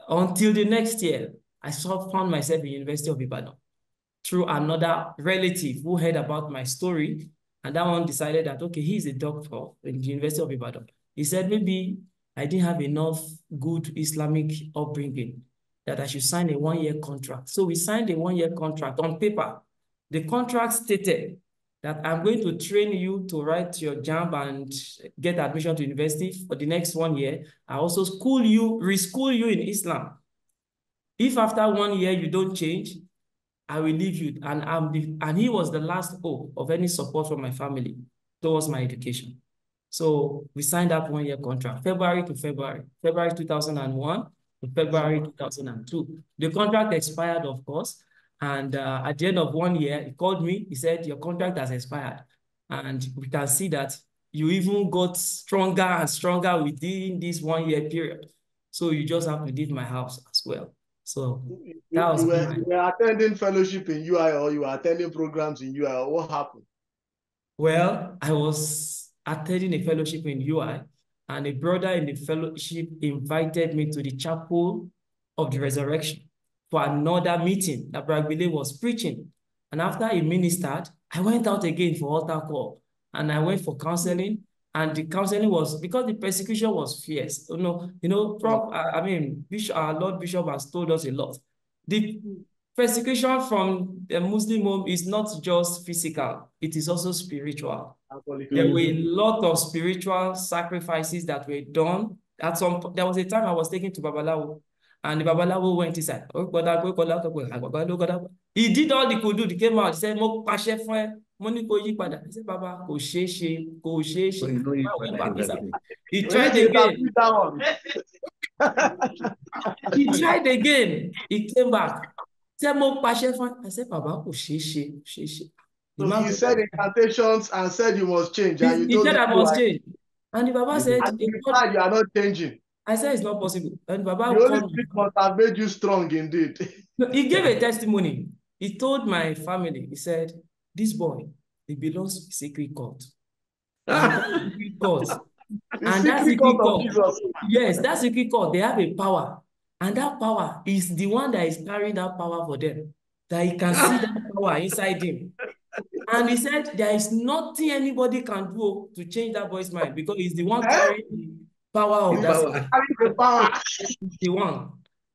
until the next year, I saw, found myself in University of Ibadan through another relative who heard about my story. And that one decided that, okay, he's a doctor in the University of Ibadan. He said, maybe I didn't have enough good Islamic upbringing that I should sign a one-year contract. So we signed a one-year contract on paper. The contract stated that I'm going to train you to write your JAMB and get admission to university for the next one year. I also school you, reschool you in Islam. If after one year you don't change, I will leave you. And I'm the, and he was the last hope of any support from my family towards my education. So we signed up one year contract, February to February, February 2001 to February 2002. The contract expired, of course, and uh, at the end of one year, he called me. He said, your contract has expired. And we can see that you even got stronger and stronger within this one year period. So you just have to leave my house as well. So that was you were, you were attending fellowship in UI or you were attending programs in UI. What happened? Well, I was attending a fellowship in UI and a brother in the fellowship invited me to the chapel of the resurrection for another meeting that Brother Gbile was preaching. And after he ministered, I went out again for altar call and I went for counseling. And the counseling was because the persecution was fierce. You know, you know, Prof, mm. I mean, Bishop, our Lord Bishop has told us a lot. The persecution from the Muslim home is not just physical, it is also spiritual. There were a lot of spiritual sacrifices that were done. At some there was a time I was taken to Babalawo and the Babalawo went inside. He did all he could do. He came out. He said, Mo pàṣẹ fún ẹ. Mo ní kó yí padà. He said, Baba, kò ṣeé ṣe, kò ṣeé ṣe. He tried again. he tried again. He came back. He said, Mo pàṣẹ fún ẹ. I said, Baba, kò ṣeé ṣe, ṣeé ṣe. So he said incantations and said you must change. And you he said I must change. And the Baba said, you, you are not changing. I said it's not possible. And Baba the Holy Spirit must have made you strong indeed. (laughs) No, he gave a testimony. He told my family, he said, this boy, he belongs to the secret court. (laughs) secret court. and that secret court, yes, that secret court, they have a power. And that power is the one that is carrying that power for them. That he can see that power inside him. And he said, there is nothing anybody can do to change that boy's mind because he's the one eh? carrying Power of that. Power. the one.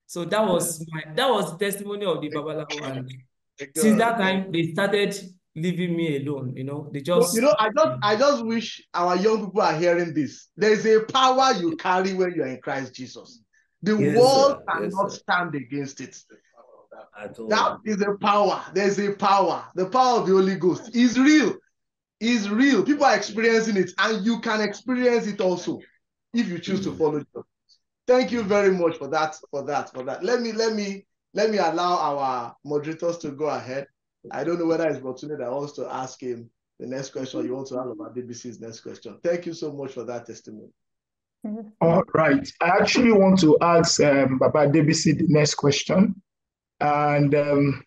So that was my that was the testimony of the Babalawo. And since that time, they started leaving me alone. You know, they just you know, I just I just wish our young people are hearing this. There's a power you carry when you're in Christ Jesus. The yes, world sir. cannot yes, stand against it. That is a power. There's a power. The power of the Holy Ghost is real. Is real. People are experiencing it, and you can experience it also if you choose to follow Jesus. Thank you very much for that. For that. For that. Let me let me let me allow our moderators to go ahead. I don't know whether it's Botune that wants to ask him the next question. You want to ask about BBC's next question. Thank you so much for that testimony. All right. I actually want to ask um, Baba Debisi the next question. And um,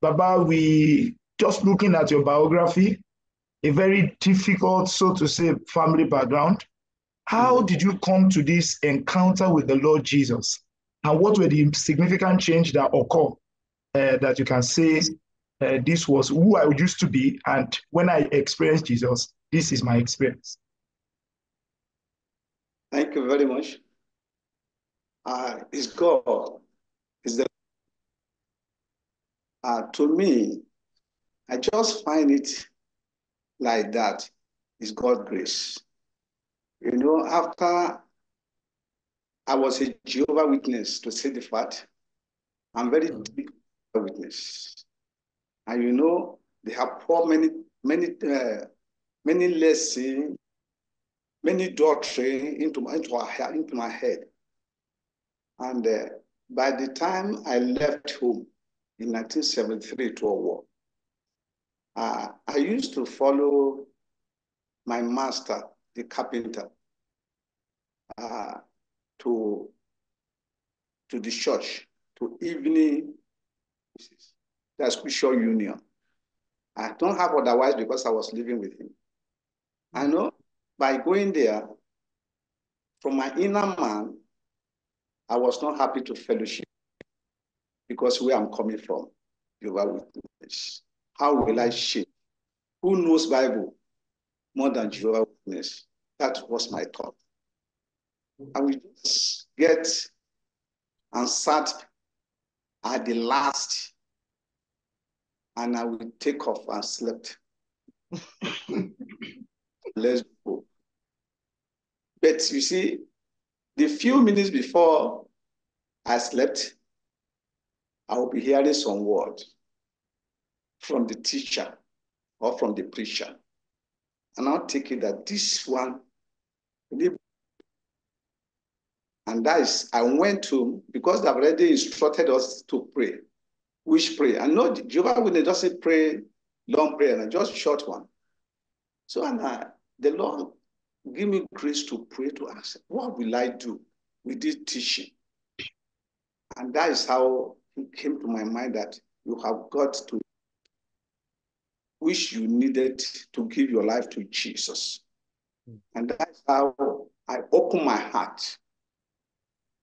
Baba, we just looking at your biography, a very difficult, so to say, family background. How did you come to this encounter with the Lord Jesus? And what were the significant change that occurred uh, that you can say uh, this was who I used to be, and when I experienced Jesus, this is my experience. Thank you very much. Uh, it's God. Is the uh, to me, I just find it like that. It's God's grace. You know, after I was a Jehovah Witness, to say the fact, I'm very deep witness. And you know, they have poured many, many, uh, many lessons, many doctrine into my, into, our, into my head. And uh, by the time I left home in 1973 to a war, uh, I used to follow my master, the carpenter, uh, to, to the church, to evening, the spiritual union. I don't have otherwise because I was living with him. I know by going there, from my inner man, I was not happy to fellowship because where I'm coming from, Jehovah Witness. How will I shape? Who knows Bible more than Jehovah Witness? That was my thought. I will just get and sat at the last, and I will take off and slept. (laughs) Let's go. But you see, the few minutes before I slept, I will be hearing some word from the teacher or from the preacher. And I'll take it that this one, and that is, I went to, because they've already instructed us to pray, which pray. I know Jehovah just say pray, long prayer, and just short one. So and I, the Lord give me grace to pray to ask, what will I do with this teaching? And that is how it came to my mind that you have got to which you needed to give your life to Jesus. Mm. And that's how I open my heart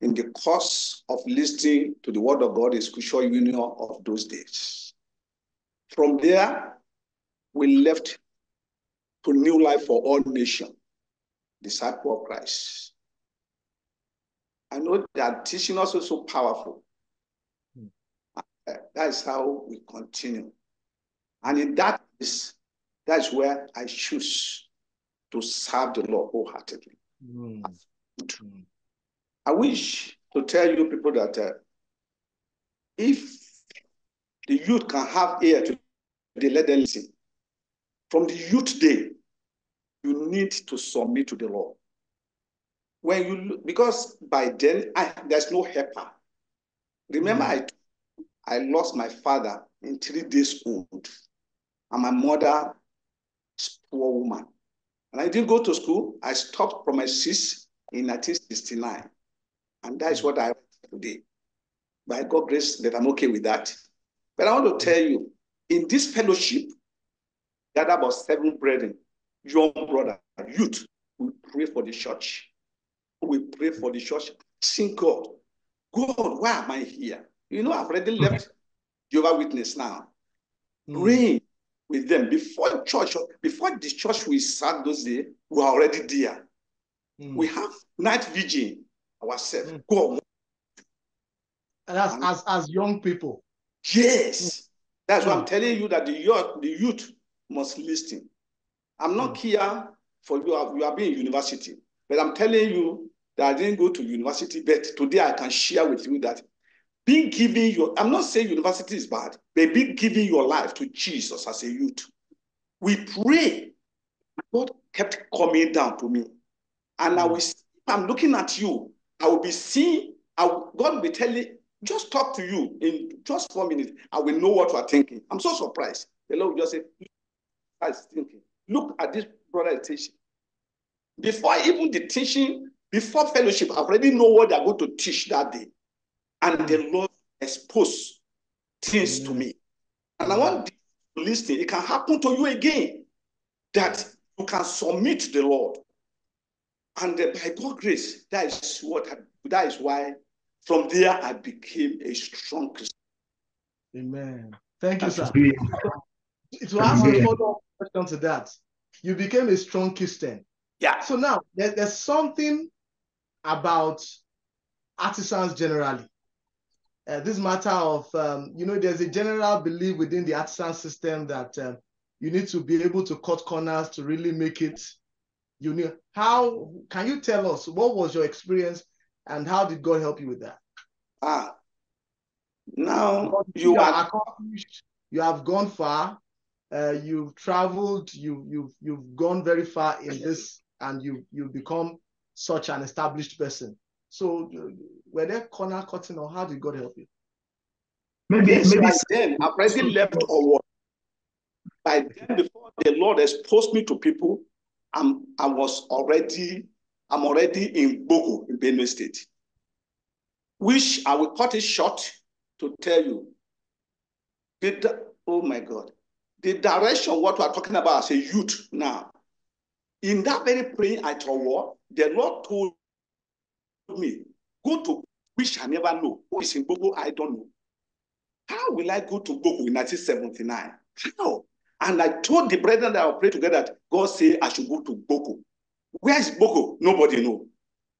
in the course of listening to the word of God in Scripture Union of those days. From there, we left to new life for all nations, disciple of Christ. I know that teaching us is so powerful. Mm. That is how we continue. And in that is that's where I choose to serve the Lord wholeheartedly. Mm. I wish to tell you people that uh, if the youth can have ear to the let them listen. From the youth day, you need to submit to the law. When you because by then I, there's no helper. Remember, mm. I I lost my father in three days old. And my mother is poor woman. And I didn't go to school. I stopped from my sis in 1969. And that is what I have today. By God grace that I'm okay with that. But I want to tell you, in this fellowship, gather about seven brethren, young brother, youth, we pray for the church. We pray for the church. Sing God. God, why am I here? You know, I've already left (laughs) Jehovah Witness now. Mm. Praying with them before church, before the church we start those days, we are already there. Mm. We have night vigil ourselves. Mm. Go on. And that's and, as as young people. Yes. That's mm. why I'm telling you that the youth, the youth must listen. I'm not mm. here for you, you are being university, but I'm telling you that I didn't go to university, but today I can share with you that being giving your, I'm not saying university is bad, but being giving your life to Jesus as a youth. We pray. God kept coming down to me. And I hmm. was, I'm looking at you, I will be seeing, I will, God will be telling, just talk to you in just four minutes. I will know what you are thinking. I'm so surprised. The Lord just said, I was thinking, look at this brother teaching. Before even the teaching, before fellowship, I already know what they're going to teach that day. And the Lord exposed things to me. And I want to listen. It can happen to you again that you can submit to the Lord. And by God's grace, that is what I, that is why from there I became a strong Christian. Amen. Thank you, sir. To ask a follow-up question to that, you became a strong Christian. Yeah. So now there, there's something about artisans generally. Uh, this matter of, um, you know, there's a general belief within the artisan system that um, you need to be able to cut corners to really make it. You know, how can you tell us what was your experience and how did God help you with that? Ah. Now you you are are accomplished. You have gone far. Uh, you've traveled. You you've you've gone very far in this, and you you become such an established person. So, were there corner cutting, or how did God help you? Maybe, yes, maybe by then I've already left or what? By then, before the Lord exposed me to people, I'm I was already I'm already in Gboko in Benue State, which I will cut it short to tell you. The, oh my God, the direction what we are talking about as a youth now. In that very praying I told what the Lord told me, go to which I never know. Who is in Gboko? I don't know. How will I go to Gboko in 1979? How? And I told the brethren that I pray together that God say I should go to Gboko. Where is Gboko? Nobody know.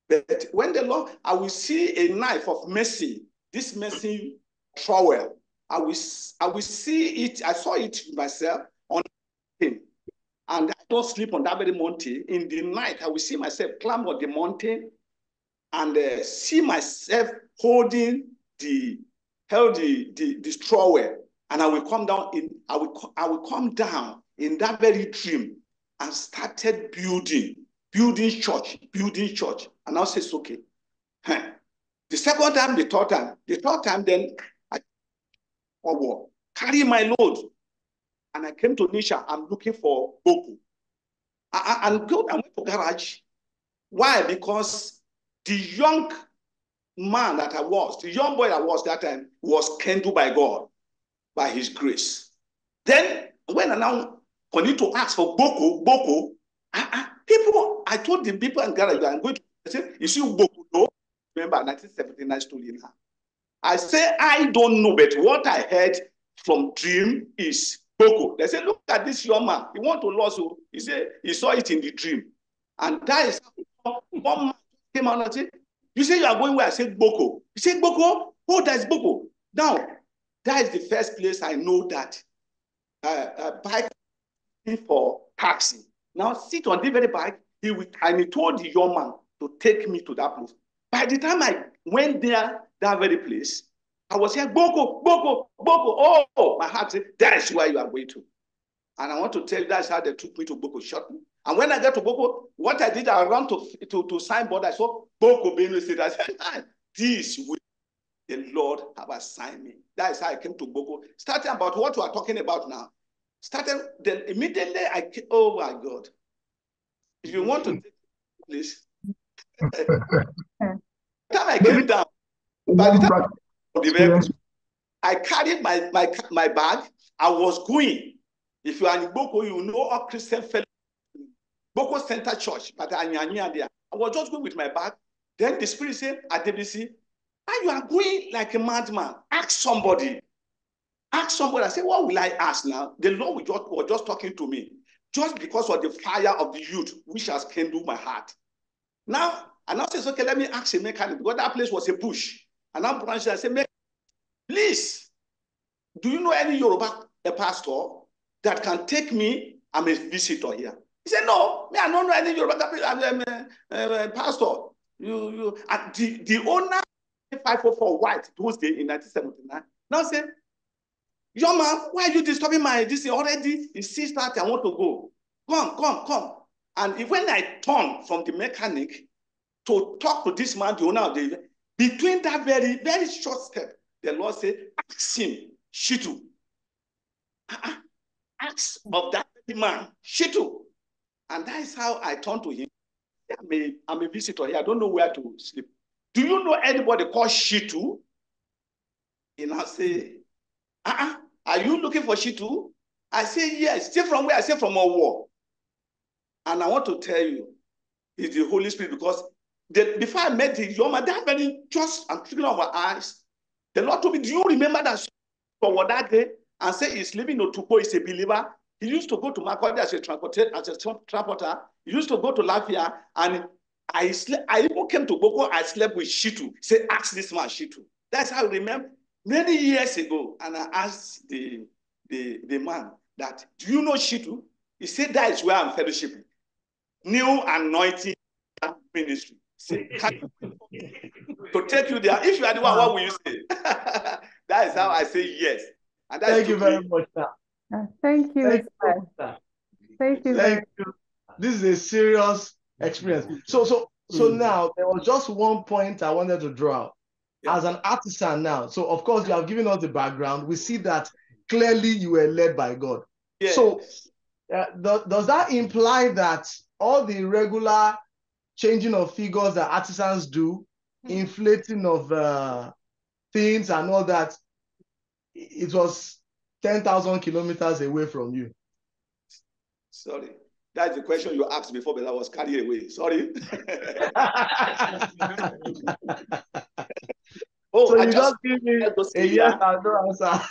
But when the Lord, I will see a knife of mercy, this mercy trowel. I will, I will see it. I saw it myself on him. And I don't sleep on that very mountain. In the night, I will see myself climb on the mountain and uh, see myself holding the held the, the, the. And I will come down in, I will, I will come down in that very dream and started building, building church, building church. And I says, okay. Huh. The second time, the third time, the third time, then I forward, carry my load. And I came to Nisha. I'm looking for Gboko. I, I, and go, I went to garage. Why? Because the young man that I was, the young boy I was that time, was kindled by God, by His grace. Then when I now continue to ask for Gboko, Gboko, I, I, people, I told the people in garage, I'm going to I said, you see Gboko, no? Remember 1979 story. I hmm. say I don't know, but what I heard from dream is Gboko. They say, look at this young man. He want to lose you. He said he saw it in the dream. And that is how one man came out You say you are going where I said Gboko. You said, Gboko? Oh, that's Gboko. Now, that is the first place I know that uh, uh, bike for taxi. Now sit on the very bike. He will, and he told the young man to take me to that place. By the time I went there, that very place, I was here, Gboko, Gboko, Gboko. Oh, my heart said, that is where you are going to. And I want to tell you that's how they took me to Gboko, shot me. And when I got to Gboko, what I did, I ran to, to, to signboard. I saw Gboko Benue State. I said, "Ah, this will the Lord have assigned me. That is how I came to Gboko. Starting about what we are talking about now. Starting then immediately I came, oh my God. If you want to take this, (laughs) time I came down, by the time the vehicle, I carried my, my, my bag. I was going. If you are in Gboko, you know all Christian fellow. Gboko Center Church, but I there. I was just going with my bag. Then the spirit said, Adebisi, ah, you are going like a madman. Ask somebody. Ask somebody. I said, what will I ask now? The Lord was just, was just talking to me. Just because of the fire of the youth, which has kindled my heart. Now, I now says, okay, let me ask a mechanic because that place was a bush. And I'm branch, I said, please, do you know any Yoruba a pastor that can take me? I'm a visitor here. He said, no, me, I don't know any I'm a, pastor. You, you, and the, the owner 544 white those days in 1979. Now say, young man, why are you disturbing my this already? It's 6:30, I want to go. Come, come, come. And if, when I turn from the mechanic to talk to this man, the owner of the between that very, very short step, the Lord said, ask him, Shitu. Uh-uh. Ask of that man, Shitu. And that is how I turned to him. I'm a, I'm a visitor here. I don't know where to sleep. Do you know anybody called Shitu? And I say, uh-uh, are you looking for Shitu? I say, yes. Say from where? I say from a war. And I want to tell you, it's the Holy Spirit because the, before I met the young man, that very just, I'm looking at my eyes. The Lord told me, do you remember that for that day? And say he's living in Otukpo, he's a believer. He used to go to Makurdi as a transporter, as a transporter. He used to go to Lafia, and I slept. I even came to Gboko. I slept with Shitu. Say, ask this man Shitu. That's how I remember many years ago. And I asked the the the man that, do you know Shitu? He said, that is where I'm fellowshipping. New anointing ministry. Say, (laughs) to take you there. If you are the one, what will you say? (laughs) that is how I say yes. And that's Thank you very much, sir. Uh, thank you. Thank you. Sir. Thank you. Thank you. This is a serious experience. So, so, so mm. now there was just one point I wanted to draw. Yeah. As an artisan now, so of course you have given us the background. We see that clearly you were led by God. Yes. So, uh, th does that imply that all the regular changing of figures that artisans do, mm. inflating of uh, things and all that, it was 10,000 kilometers away from you? Sorry. That's the question you asked before, but I was carried away. Sorry. (laughs) oh, so I you just, give me a yes and no answer. I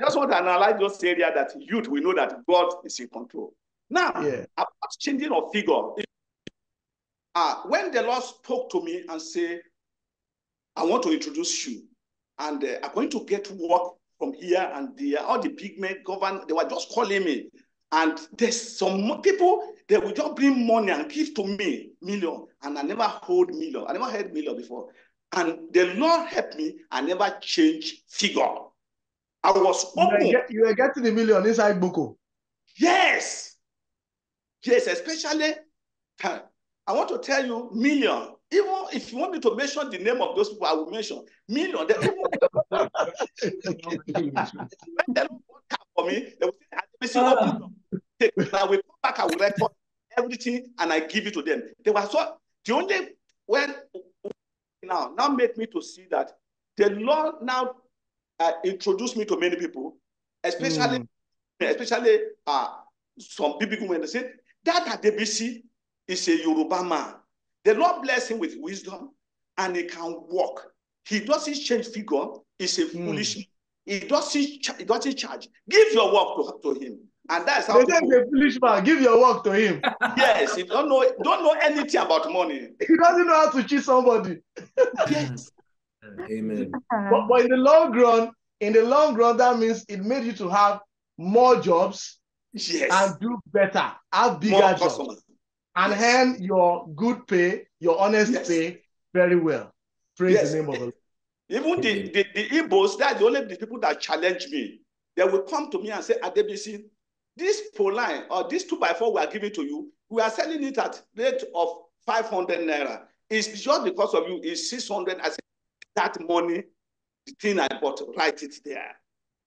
(laughs) just want to analyze this area that youth, we know that God is in control. Now, yeah. about changing of figure, uh, when the Lord spoke to me and said, I want to introduce you, and uh, I'm going to get work from here and there. All the pigment govern, they were just calling me. And there's some people, they will just bring money and give to me, million. And I never hold million. I never heard million before. And the Lord helped me. I never change figure. I was open. You were, you were getting the million inside Boko. Yes. Yes, especially, I want to tell you, million. Even if you want me to mention the name of those people, I will mention million. They, even, when they don't for me, they will say, I I will come back, I will record everything and I give it to them. They were so the only when now now make me to see that the Lord now uh, introduced me to many people, especially mm. especially uh, some people when they said that Adebisi is a Yoruba man. The Lord bless him with wisdom and he can walk. He doesn't change figure. He's a mm. foolish He doesn't, he doesn't charge. Give your work to, to him. And that's how. They say a foolish man. Give your work to him. (laughs) yes, he don't know don't know anything about money. He doesn't know how to cheat somebody. (laughs) yes. Amen. But, but in the long run, in the long run, that means it made you to have more jobs yes. and do better, have bigger more jobs, customers. And yes. earn your good pay, your honest yes. pay very well. Praise yes. the name of the Lord. Even the, the, the Igbos, that's the only the people that challenge me. They will come to me and say, Adebisi, this pole line or this two by four we are giving to you, we are selling it at rate of 500 naira. It's just because of you, it's 600. I said, that money, the thing I bought, write it there.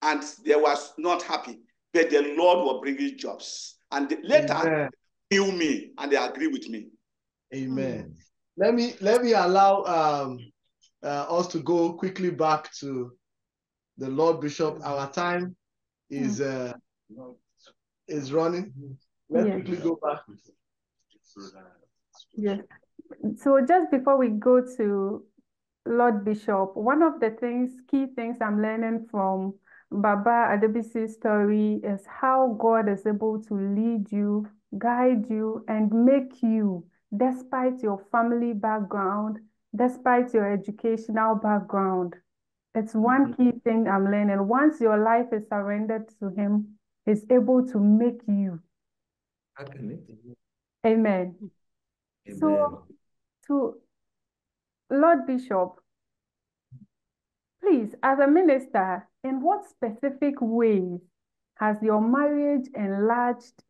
And they was not happy. But the Lord will bring you jobs. And later, Amen. They knew me and they agree with me. Amen. Let me let me allow um, uh, us to go quickly back to the Lord Bishop. Our time is uh, is running. Let's yes. quickly go back. Yes. So just before we go to Lord Bishop, one of the things, key things I'm learning from Baba Adebisi's story is how God is able to lead you, guide you, and make you, despite your family background, despite your educational background. It's one mm-hmm. key thing I'm learning. Once your life is surrendered to Him, He's able to make you. Amen. Amen. So, to Lord Bishop, please, as a minister, in what specific ways has your marriage enlarged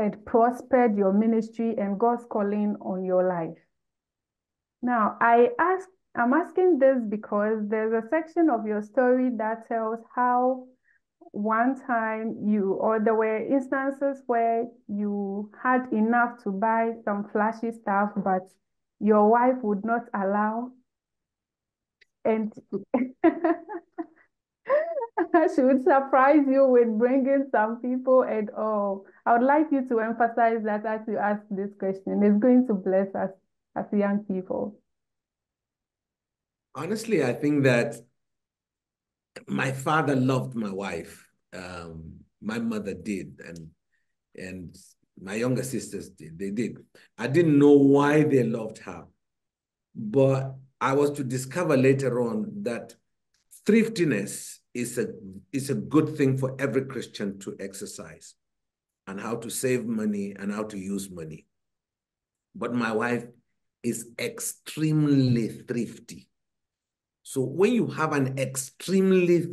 and prospered your ministry and God's calling on your life? Now, I ask, I'm asking this because there's a section of your story that tells how one time you, or there were instances where you had enough to buy some flashy stuff, but your wife would not allow. And (laughs) she would surprise you with bringing some people and all. I would like you to emphasize that as you ask this question. It's going to bless us as young people. Honestly, I think that my father loved my wife. Um, my mother did, and and my younger sisters did. They did. I didn't know why they loved her, but I was to discover later on that thriftiness is a is a good thing for every Christian to exercise, and how to save money and how to use money. But my wife is extremely thrifty. So when you have an extremely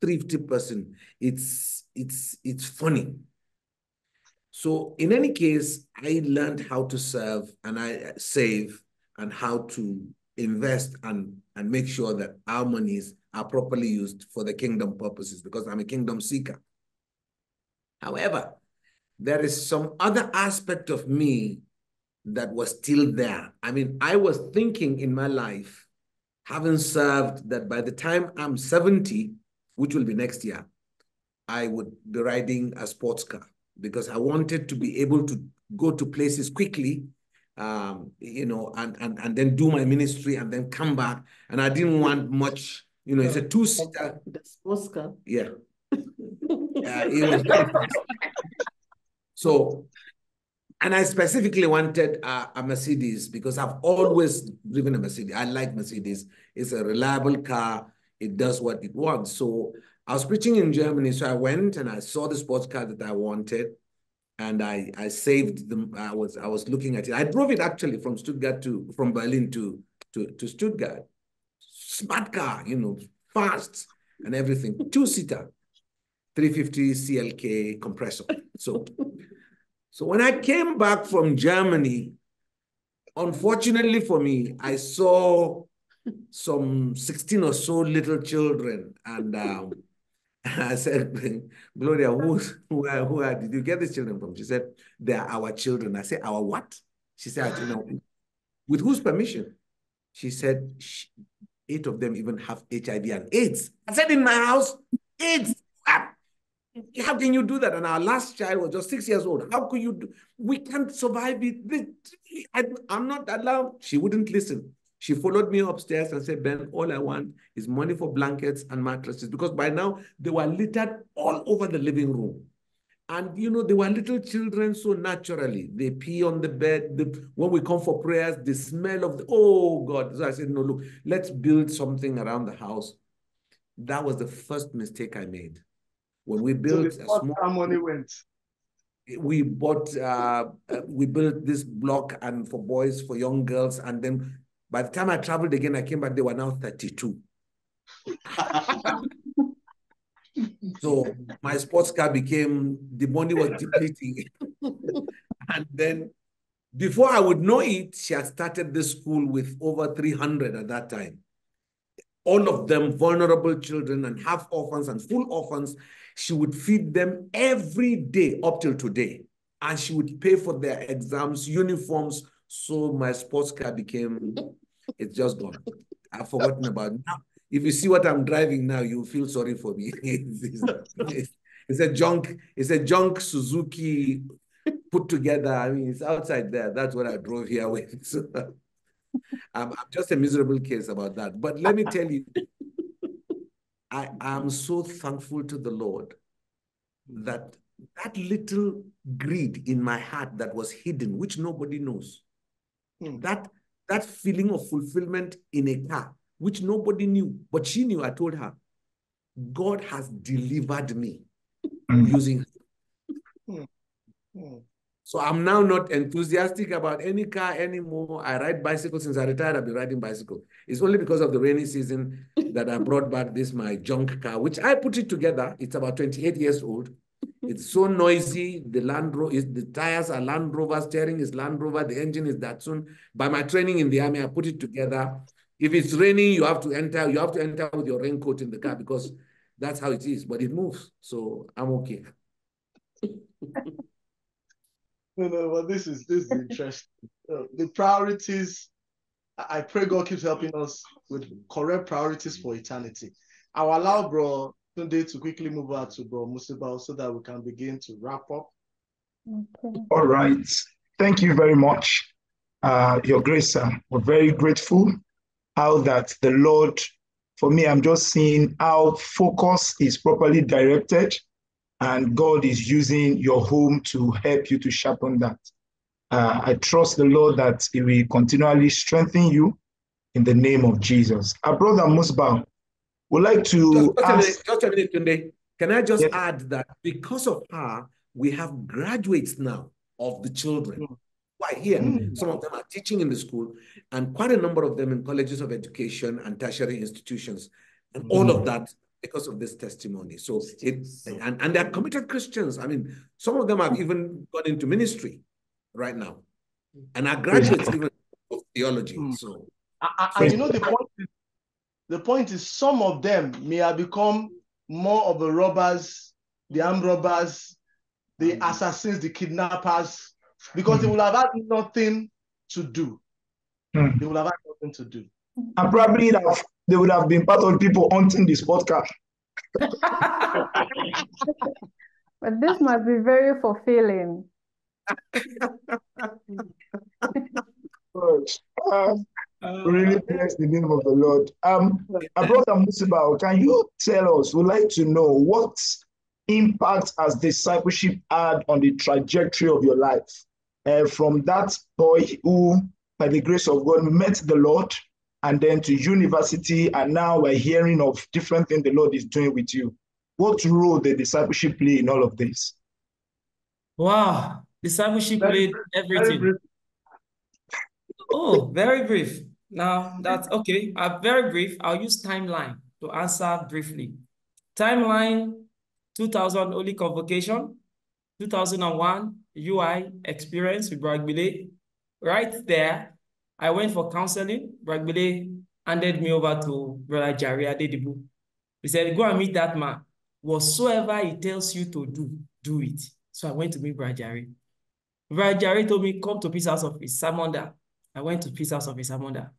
thrifty person, it's it's it's funny. So in any case, I learned how to serve and I save and how to invest and and make sure that our monies are properly used for the kingdom purposes because I'm a kingdom seeker. However, there is some other aspect of me that was still there. I mean, I was thinking in my life having served that by the time I'm 70, which will be next year, I would be riding a sports car because I wanted to be able to go to places quickly, um, you know, and, and, and then do my ministry and then come back. And I didn't want much, you know, it's a two-seater. The sports car. Yeah. (laughs) uh, it was. So and I specifically wanted uh, a Mercedes because I've always driven a Mercedes. I like Mercedes. It's a reliable car. It does what it wants. So I was preaching in Germany. So I went and I saw the sports car that I wanted. And I, I saved them. I was I was looking at it. I drove it actually from Stuttgart to from Berlin to to, to Stuttgart. Smart car, you know, fast and everything. Two-seater, 350 CLK compressor. So so when I came back from Germany, unfortunately for me, I saw some 16 or so little children. And um, (laughs) I said, Gloria, who, who, are, who are, did you get these children from? She said, they are our children. I said, our what? She said, you know, with whose permission? She said, eight of them even have HIV and AIDS. I said, in my house, AIDS. How can you do that? And our last child was just six years old. How could you do? We can't survive it. I, I'm not allowed. She wouldn't listen. She followed me upstairs and said, Ben, all I want is money for blankets and mattresses because by now they were littered all over the living room. And, you know, they were little children so naturally. They pee on the bed. When we come for prayers, the smell of the, oh God. So I said, no, look, let's build something around the house. That was the first mistake I made. When we built so a small, money went. We bought, uh, we built this block and for boys, for young girls, and then by the time I traveled again, I came back. They were now thirty-two. (laughs) so my sports car became the money was depleting, (laughs) and then before I would know it, she had started the school with over 300 at that time. All of them vulnerable children and half orphans and full orphans. She would feed them every day up till today. And she would pay for their exams, uniforms. So my sports car became, it's just gone. I've forgotten about it. Now, if you see what I'm driving now, you feel sorry for me. (laughs) it's, it's, a junk, it's a junk Suzuki put together. I mean, it's outside there. That's what I drove here with. So, (laughs) I'm, I'm just a miserable case about that. But let me tell you, I am so thankful to the Lord that that little greed in my heart that was hidden, which nobody knows, Hmm. that that feeling of fulfillment in a car, which nobody knew, but she knew. I told her, God has delivered me using. Hmm. So I'm now not enthusiastic about any car anymore. I ride bicycle since I retired. I've been riding bicycle. It's only because of the rainy season that I brought back this my junk car, which I put it together. It's about 28 years old. It's so noisy. The Land Rover is the tires are Land Rover, steering is Land Rover, the engine is Datsun. By my training in the army, I put it together. If it's raining, you have to enter. You have to enter with your raincoat in the car because that's how it is. But it moves, so I'm okay. (laughs) No, no, but this is this is interesting. Uh, the priorities. I I pray God keeps helping us with correct priorities for eternity. I'll allow bro Tunde to quickly move out to bro Musiba so that we can begin to wrap up. Okay. All right. Thank you very much, uh, Your Grace, sir. We're very grateful how that the Lord, for me, I'm just seeing how focus is properly directed and God is using your home to help you to sharpen that. Uh, I trust the Lord that He will continually strengthen you in the name of Jesus. Our brother Musbah would like to Just, just a minute, ask. just a minute, Tunde. Can I just Yes. add that because of her, we have graduates now of the children. who are here? Mm. Some of them are teaching in the school, and quite a number of them in colleges of education and tertiary institutions, and all of that because of this testimony. So it and, and they're committed Christians. I mean, some of them have even gone into ministry right now, and are graduates even of theology. Mm. So I- I- And you know the point is, the point is some of them may have become more of the robbers, the armed robbers, the assassins, the kidnappers, because they will have had nothing to do. Mm. They will have had nothing to do. And probably that they would have been part of the people hunting this podcast. (laughs) But this must be very fulfilling. Um, really bless the name of the Lord. Um, brother Musibao, can you tell us? We'd like to know what impact has discipleship had on the trajectory of your life? Uh, from that boy who, by the grace of God, met the Lord, and then to university, and now we're hearing of different things the Lord is doing with you. What role did discipleship play in all of this? Wow, discipleship Very played Very everything. brief. Oh, very brief. Now that's okay. Uh, very brief. I'll use timeline to answer briefly. Timeline 2000 Holy Convocation, 2001 UI experience with Bro Gbile. Right there, I went for counseling. Bro Gbile handed me over to Brother Jari Adedibu. He said, Go and meet that man. Whatsoever he tells you to do, do it. So I went to meet Brother Jari. Brother Jari told me, Come to Peace House Office, Samonda. I went to Peace House Office, Samonda.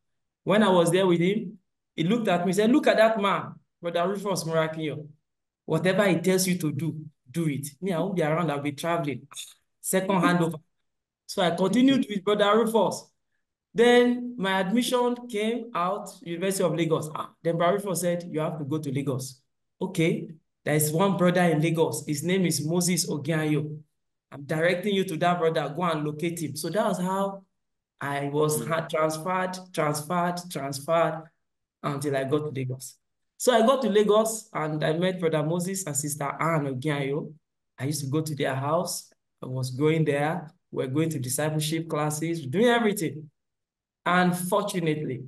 When I was there with him, he looked at me, and said, Look at that man, Brother Rufus Morakinyo. Whatever he tells you to do, do it. Me, I won't be around, I'll be traveling. Second handover. So I continued with Brother Rufus. Then my admission came out, University of Lagos. Ah, then Rufus said, You have to go to Lagos. Okay, there is one brother in Lagos. His name is Moses Ogianyo. I'm directing you to that brother. Go and locate him. So that was how I was had transferred, transferred, transferred until I got to Lagos. So I got to Lagos and I met Brother Moses and Sister Anne Ogianyo. I used to go to their house. I was going there. We are going to discipleship classes, doing everything. And fortunately,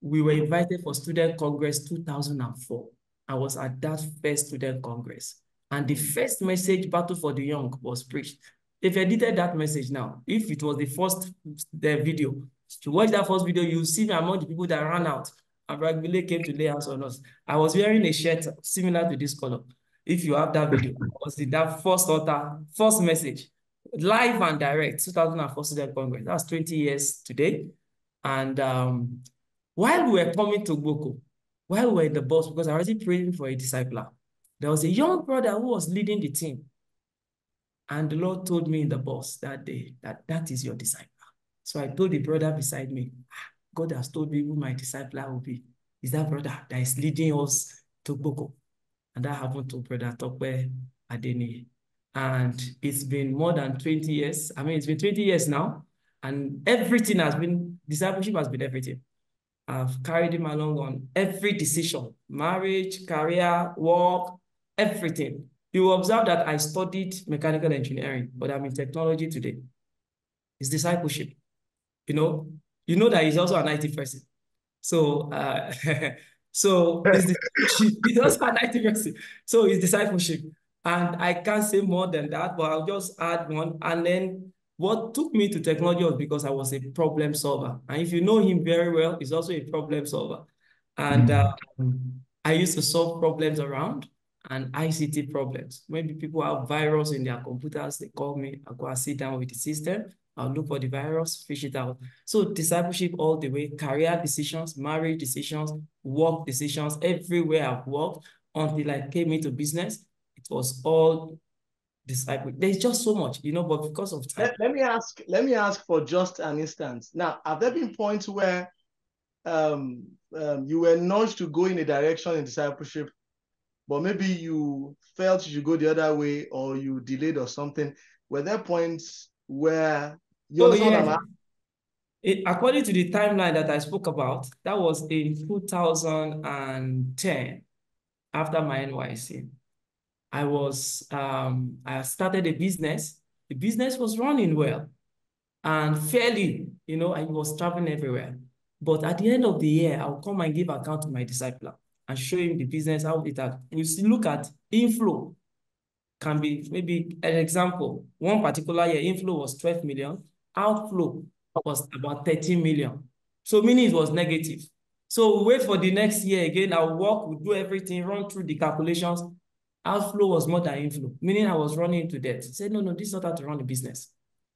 we were invited for Student Congress 2004. I was at that first Student Congress. And the first message, Battle for the Young, was preached. They've edited that message now. If it was the first the video, to watch that first video, you see me among the people that ran out. And Bro Gbile came to lay hands on us. I was wearing a shirt similar to this color. If you have that video, I was in that first altar, first message, live and direct, 2004 Student Congress. That's 20 years today. And um, while we were coming to Gboko, while we were in the bus, because I was already praying for a discipler, there was a young brother who was leading the team. And the Lord told me in the bus that day that that is your discipler. So I told the brother beside me, "Ah, God has told me who my discipler will be. Is that brother that is leading us to Gboko? And that happened to Brother Tokwe Adinni. And it's been more than 20 years. I mean, it's been 20 years now. And everything has been, discipleship has been everything. I've carried him along on every decision, marriage, career, work, everything. You will observe that I studied mechanical engineering, but I'm in technology today. It's discipleship. You know, you know that he's also an IT person. So uh, (laughs) So it's discipleship. He does have 90%. So it's discipleship. And I can't say more than that, but I'll just add one. And then what took me to technology was because I was a problem solver. And if you know him very well, he's also a problem solver. And uh, I used to solve problems around and ICT problems. Maybe people have virus in their computers, they call me, I go and sit down with the system, I'll look for the virus, fish it out. So discipleship all the way, career decisions, marriage decisions, work decisions, everywhere I've worked until I came into business, it was all disciple. There's just so much, you know, but because of time. Let, let me ask, let me ask for just an instance. Now, have there been points where um, um, you were nudged to go in a direction in discipleship, but maybe you felt you should go the other way or you delayed or something? Were there points where you Oh, understand what I'm yeah. It, according to the timeline that I spoke about, that was in 2010, after my NYSC. I was, um, I started a business. The business was running well and fairly, you know, I was traveling everywhere. But at the end of the year, I'll come and give account to my discipler and show him the business, how it had. See, look at inflow can be maybe an example. One particular year, inflow was 12 million, outflow was about 13 million. So meaning it was negative. So we wait for the next year again, I'll work, we'll do everything, run through the calculations. Outflow was more than inflow, meaning I was running into debt. Say, no, no, this is not how to run a business.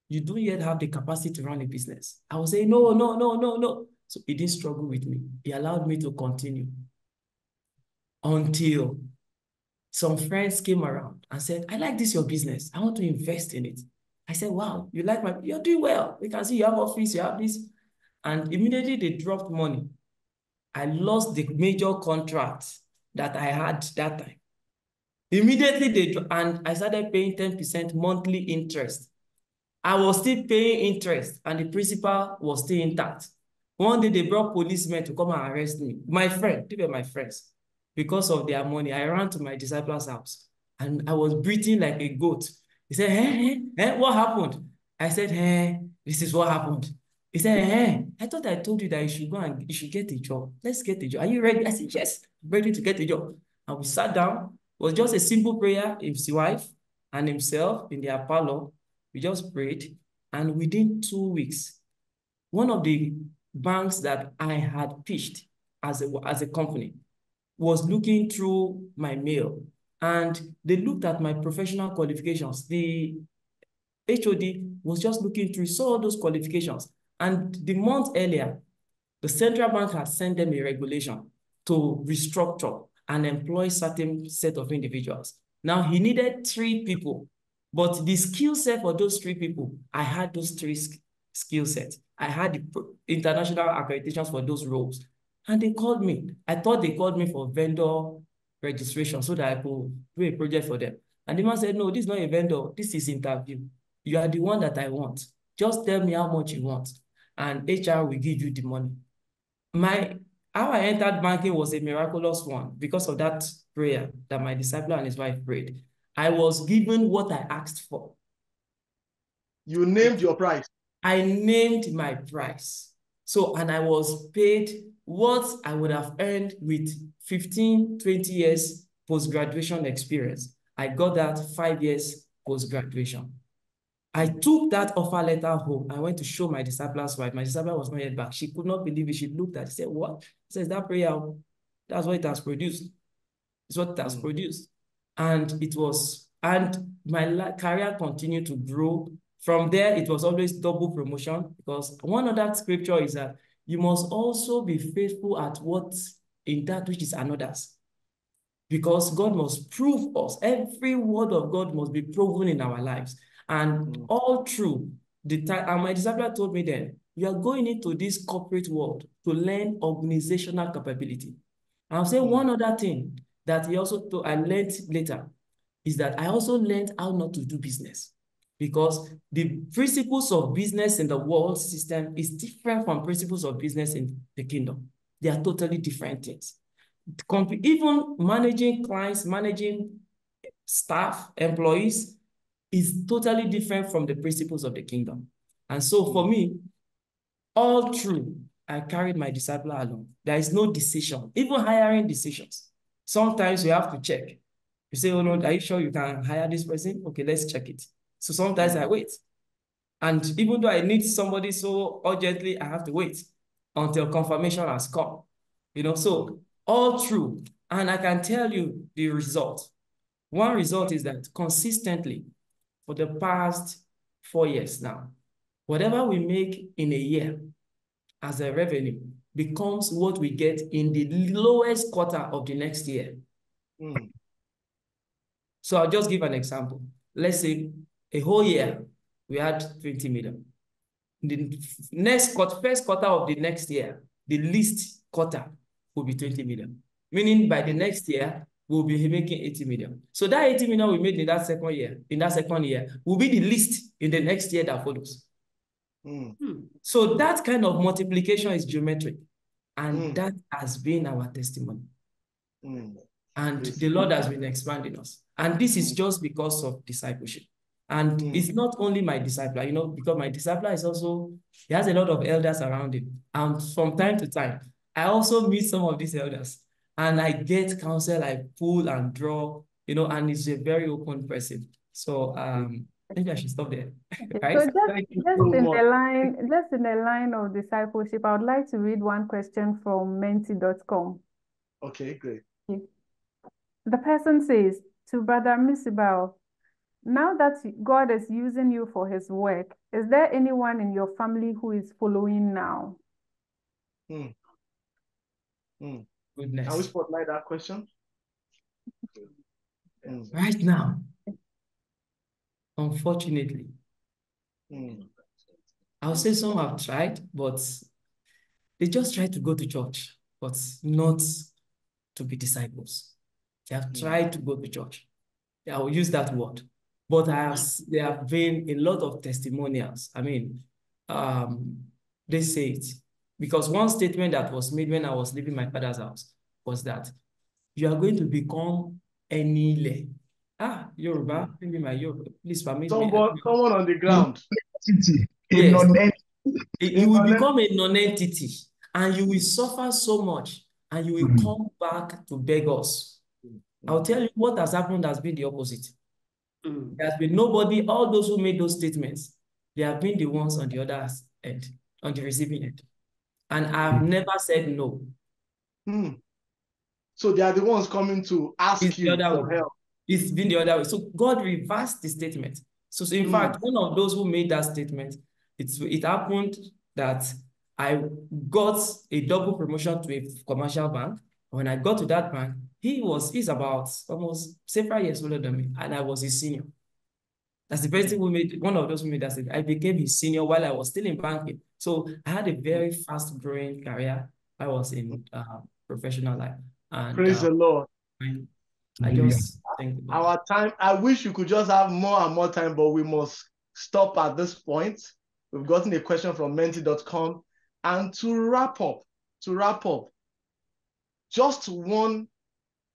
You don't yet have the capacity to run a business. I was saying, no, no, no, no, no. So he didn't struggle with me. He allowed me to continue until some friends came around and said, I like this, your business. I want to invest in it. I said, wow, you like my, you're doing well. We can see you have office, you have this. And immediately they dropped money. I lost the major contract that I had that time. Immediately they, and I started paying 10% monthly interest. I was still paying interest and the principal was still intact. One day they brought policemen to come and arrest me. My friend, they were my friends. Because of their money, I ran to my disciple's house and I was breathing like a goat. He said, hey, hey, hey, what happened? I said, hey, this is what happened. He said, hey, I thought I told you that you should go and you should get a job. Let's get a job. Are you ready? I said, yes, ready to get a job. And we sat down. Was just a simple prayer. His wife and himself in their parlor. We just prayed. And within two weeks, one of the banks that I had pitched as a, as a company was looking through my mail and they looked at my professional qualifications. The HOD was just looking through, saw those qualifications. And the month earlier, the central bank had sent them a regulation to restructure and employ certain set of individuals. Now he needed three people, but the skill set for those three people, I had those three skill sets. I had the international accreditations for those roles. And they called me. I thought they called me for vendor registration so that I could do a project for them. And the man said, no, this is not a vendor. This is interview. You are the one that I want. Just tell me how much you want. And HR will give you the money. My how I entered banking was a miraculous one because of that prayer that my disciple and his wife prayed. I was given what I asked for. You named your price. I named my price. So, and I was paid what I would have earned with 15, 20 years post-graduation experience. I got that five years post-graduation. I took that offer letter home. I went to show my disciple's wife. My disciple was not yet back. She could not believe it. She looked at it. She said, what? She says, that prayer, that's what it has produced. It's what it has mm. produced. And it was, and my career continued to grow. From there, it was always double promotion because one of that scripture is that you must also be faithful at what in that which is another's. Because God must prove us. Every word of God must be proven in our lives. And mm. all through the time, and my disciple told me then, you are going into this corporate world to learn organizational capability. And I'll say mm. one other thing that he also told, I learned later is that I also learned how not to do business because the principles of business in the world system is different from principles of business in the kingdom. They are totally different things. Even managing clients, managing staff, employees, is totally different from the principles of the kingdom. And so for mm. me, all through, I carried my disciple along. There is no decision, even hiring decisions. Sometimes you have to check. You say, oh no, are you sure you can hire this person? Okay, let's check it. So sometimes I wait. And even though I need somebody so urgently, I have to wait until confirmation has come. You know, so all true. And I can tell you the result. One result is that consistently for the past four years now, whatever we make in a year as a revenue becomes what we get in the lowest quarter of the next year. Mm. So I'll just give an example. Let's say a whole year, we had 20 million. The next quarter, first quarter of the next year, the least quarter will be 20 million. Meaning by the next year, we'll be making 80 million. So that 80 million we made in that second year, in that second year, will be the least in the next year that follows. Mm. So that kind of multiplication is geometric. And Mm. that has been our testimony. Mm. And Yes. the Lord has been expanding us. And this is just because of discipleship. And Mm. it's not only my discipler, you know, because my discipler is also, he has a lot of elders around him. And from time to time, I also meet some of these elders and I get counsel, I pull and draw, you know, and he's a very open person. So um, maybe I should stop there. (laughs) Right? So just, just so in much. the line, just in the line of discipleship, I would like to read one question from menti.com. Okay, great. The person says to Brother Misibao, now that God is using you for his work, is there anyone in your family who is following now? Mm. Mm. Goodness. Can we spotlight that question? Mm. Right now, unfortunately, Mm. I'll say some have tried, but they just try to go to church, but not to be disciples. They have Mm. tried to go to church. I will use that word. But I have, there have been a lot of testimonials. I mean, um, they say it. Because one statement that was made when I was leaving my father's house was that you are going to become Enile. Ah, Yoruba, maybe my Yoruba, please permit me. Someone, someone on the ground. Entity, a Yes. non-entity. You you will become a non-entity and you will suffer so much and you will Mm. come back to beg us. I'll tell you what has happened has been the opposite. Mm. There has been nobody, all those who made those statements, they have been the ones on the other end, on the receiving end. And I've never said no. Mm. So they are the ones coming to ask It's you for way. help. It's been the other way. So God reversed the statement. So, so in Mm. fact, one of those who made that statement, it's it happened that I got a double promotion to a commercial bank. When I got to that bank, he was he's about almost several years older than me, and I was his senior. That's the person who made one of those who made that statement. I became his senior while I was still in banking. So I had a very fast growing career. I was in uh, professional life. And Praise uh, the Lord. I, I just think Our time, I wish you could just have more and more time, but we must stop at this point. We've gotten a question from menti.com. And to wrap up, to wrap up, just one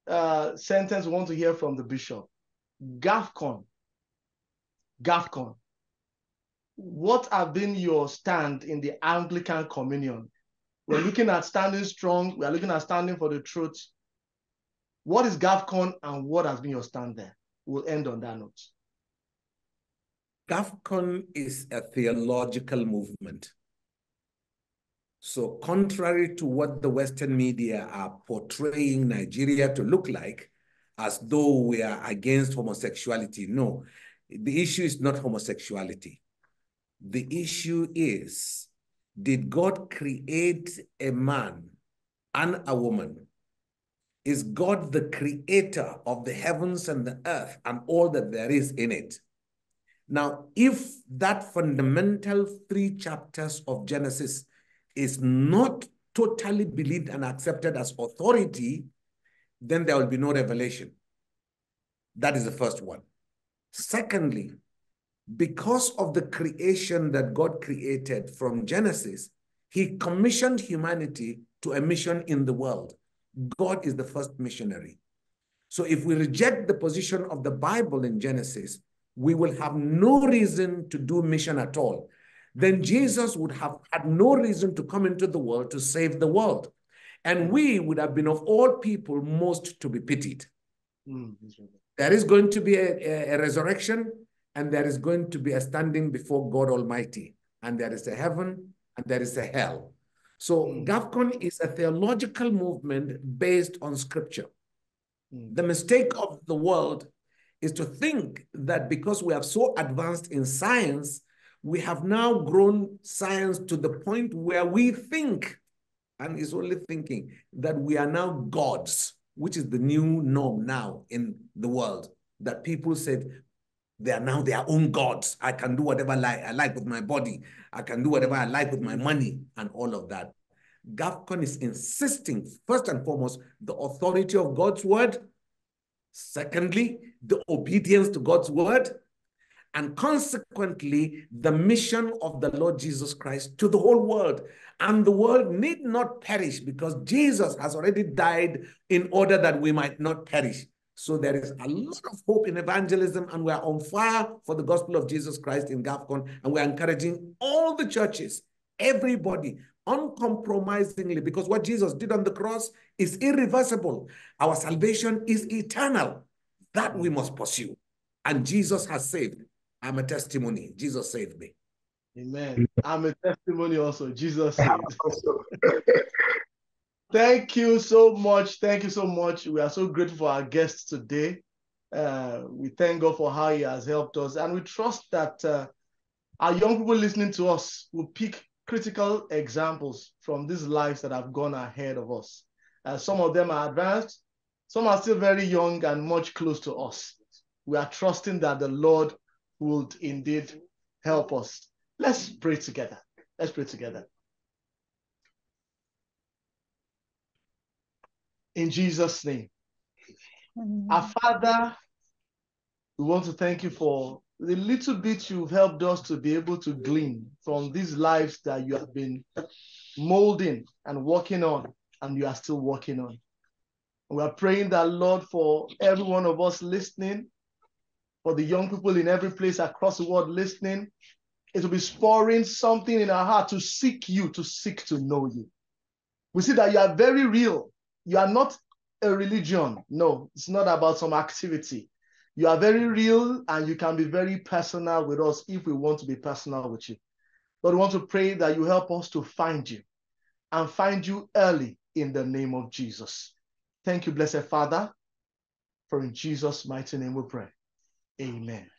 uh, sentence we want to hear from the bishop. GAFCON. GAFCON. What have been your stand in the Anglican Communion? We're looking at standing strong. We're looking at standing for the truth. What is GAFCON and what has been your stand there? We'll end on that note. GAFCON is a theological movement. So, contrary to what the Western media are portraying Nigeria to look like, as though we are against homosexuality, no, the issue is not homosexuality. The issue is did God create a man and a woman? Is God the creator of the heavens and the earth and all that there is in it? Now, if that fundamental three chapters of Genesis is not totally believed and accepted as authority, then there will be no revelation. That is the first one. Secondly, because of the creation that God created from Genesis, he commissioned humanity to a mission in the world. God is the first missionary. So if we reject the position of the Bible in Genesis, we will have no reason to do mission at all. then Jesus would have had no reason to come into the world to save the world. And we would have been of all people most to be pitied. Mm. There is going to be a, a, a resurrection, and there is going to be a standing before God Almighty. And there is a heaven, and there is a hell. So Mm. GAFCON is a theological movement based on scripture. Mm. The mistake of the world is to think that because we have so advanced in science, we have now grown science to the point where we think, and it's only thinking, that we are now gods, which is the new norm now in the world. That people said they are now their own gods. I can do whatever I like, I like with my body. I can do whatever I like with my money and all of that. GAFCON is insisting, first and foremost, the authority of God's word. Secondly, the obedience to God's word. And consequently, the mission of the Lord Jesus Christ to the whole world. And the world need not perish because Jesus has already died in order that we might not perish. So there is a lot of hope in evangelism, and we are on fire for the gospel of Jesus Christ in GAFCON. And we're encouraging all the churches, everybody, uncompromisingly, because what Jesus did on the cross is irreversible. Our salvation is eternal. That we must pursue. And Jesus has saved. I'm a testimony. Jesus saved me. Amen. I'm a testimony also. Jesus (laughs) said. (laughs) Thank you so much. Thank you so much. We are so grateful for our guests today. Uh, we thank God for how He has helped us. And we trust that uh, our young people listening to us will pick critical examples from these lives that have gone ahead of us. Uh, some of them are advanced, some are still very young and much close to us. We are trusting that the Lord would indeed help us. Let's pray together. Let's pray together. In Jesus' name. Our Father, we want to thank you for the little bit you've helped us to be able to glean from these lives that you have been molding and working on, and you are still working on. We are praying that, Lord, for every one of us listening, for the young people in every place across the world listening, it will be spurring something in our heart to seek you, to seek to know you. We see that you are very real. You are not a religion. No, it's not about some activity. You are very real and you can be very personal with us if we want to be personal with you. Lord, we want to pray that you help us to find you and find you early in the name of Jesus. Thank you, blessed Father, for in Jesus' mighty name we pray. Amen.